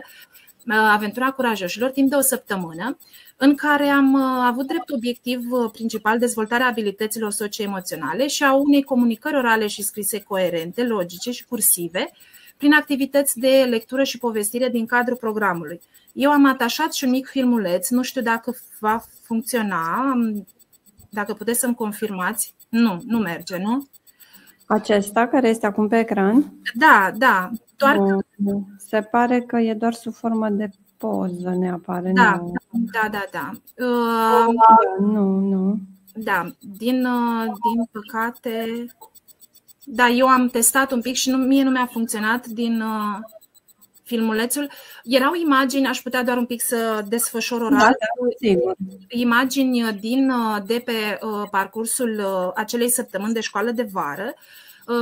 Aventura Curajoșilor, timp de o săptămână, în care am avut drept obiectiv principal dezvoltarea abilităților socioemoționale și a unei comunicări orale și scrise coerente, logice și cursive, prin activități de lectură și povestire din cadrul programului. Eu am atașat și un mic filmuleț, nu știu dacă va funcționa, dacă puteți să-mi confirmați. Nu, nu merge, nu? Acesta care este acum pe ecran? Da, da. Doar nu, nu. Se pare că e doar sub formă de poză, ne apare. Da, nu. da, da, da. Uh, nu, nu. Da, din, uh, din păcate, da, eu am testat un pic și nu, mie nu mi-a funcționat din uh, filmulețul. Erau imagini, aș putea doar un pic să desfășor oral, da, da, imagini din, uh, de pe uh, parcursul uh, acelei săptămâni de școală de vară Uh,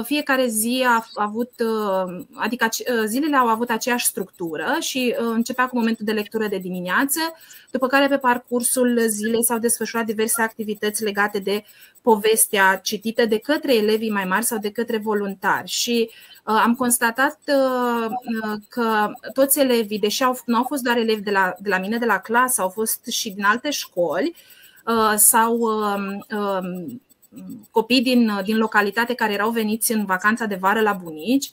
fiecare zi a avut, uh, adică uh, zilele au avut aceeași structură și începea cu momentul de lectură de dimineață, după care pe parcursul zilei s-au desfășurat diverse activități legate de povestea citită de către elevii mai mari sau de către voluntari. Și am constatat că toți elevii, deși au, nu au fost doar elevi de la, de la mine, de la clasă, au fost și din alte școli, sau um, um, copii din, din localitate care erau veniți în vacanța de vară la bunici. Uh,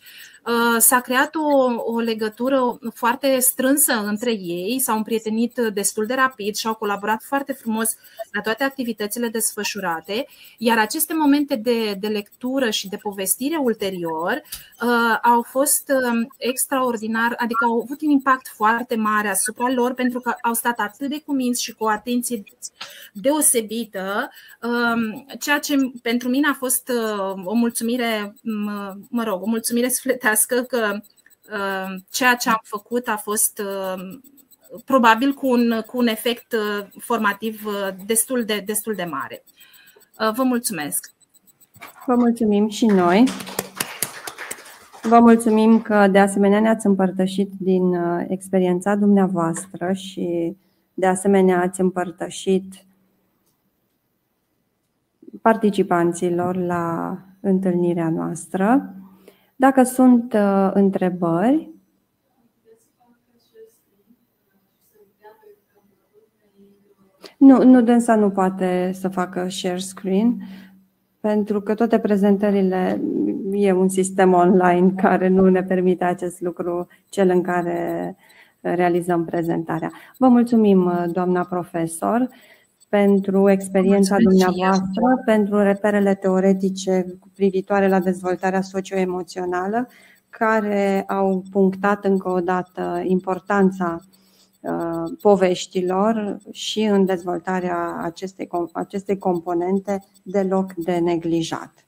s-a creat o, o legătură foarte strânsă între ei, s-au împrietenit destul de rapid și au colaborat foarte frumos la toate activitățile desfășurate, iar aceste momente de, de lectură și de povestire ulterior uh, au fost uh, extraordinar, adică au avut un impact foarte mare asupra lor pentru că au stat atât de cuminți și cu o atenție deosebită, uh, ceea ce pentru mine a fost uh, o mulțumire, mă rog, o mulțumire sufletească gândească că uh, ceea ce am făcut a fost uh, probabil cu un, cu un efect uh, formativ destul de, destul de mare. Vă mulțumesc! Vă mulțumim și noi! Vă mulțumim că de asemenea ne-ați împărtășit din experiența dumneavoastră și de asemenea ați împărtășit participanților la întâlnirea noastră. Dacă sunt uh, întrebări, Nu, nu, dânsa nu poate să facă share screen pentru că toate prezentările e un sistem online care nu ne permite acest lucru, cel în care realizăm prezentarea. Vă mulțumim, doamna profesor pentru experiența dumneavoastră, pentru reperele teoretice privitoare la dezvoltarea socioemoțională, care au punctat încă o dată importanța uh, poveștilor și în dezvoltarea acestei, acestei componente deloc de neglijat.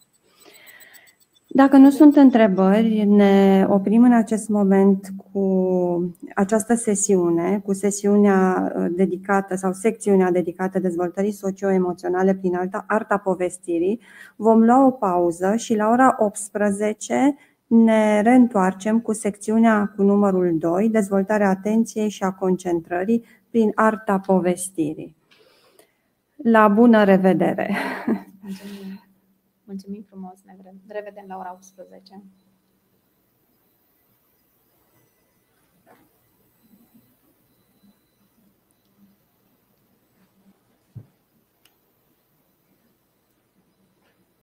Dacă nu sunt întrebări, ne oprim în acest moment cu această sesiune, cu sesiunea uh, dedicată sau secțiunea dedicată dezvoltării socio-emoționale prin arta, arta povestirii. Vom lua o pauză și la ora 18 ne reîntoarcem cu secțiunea cu numărul 2, dezvoltarea atenției și a concentrării prin arta povestirii. La bună revedere! Mulțumim frumos, ne revedem la ora 18.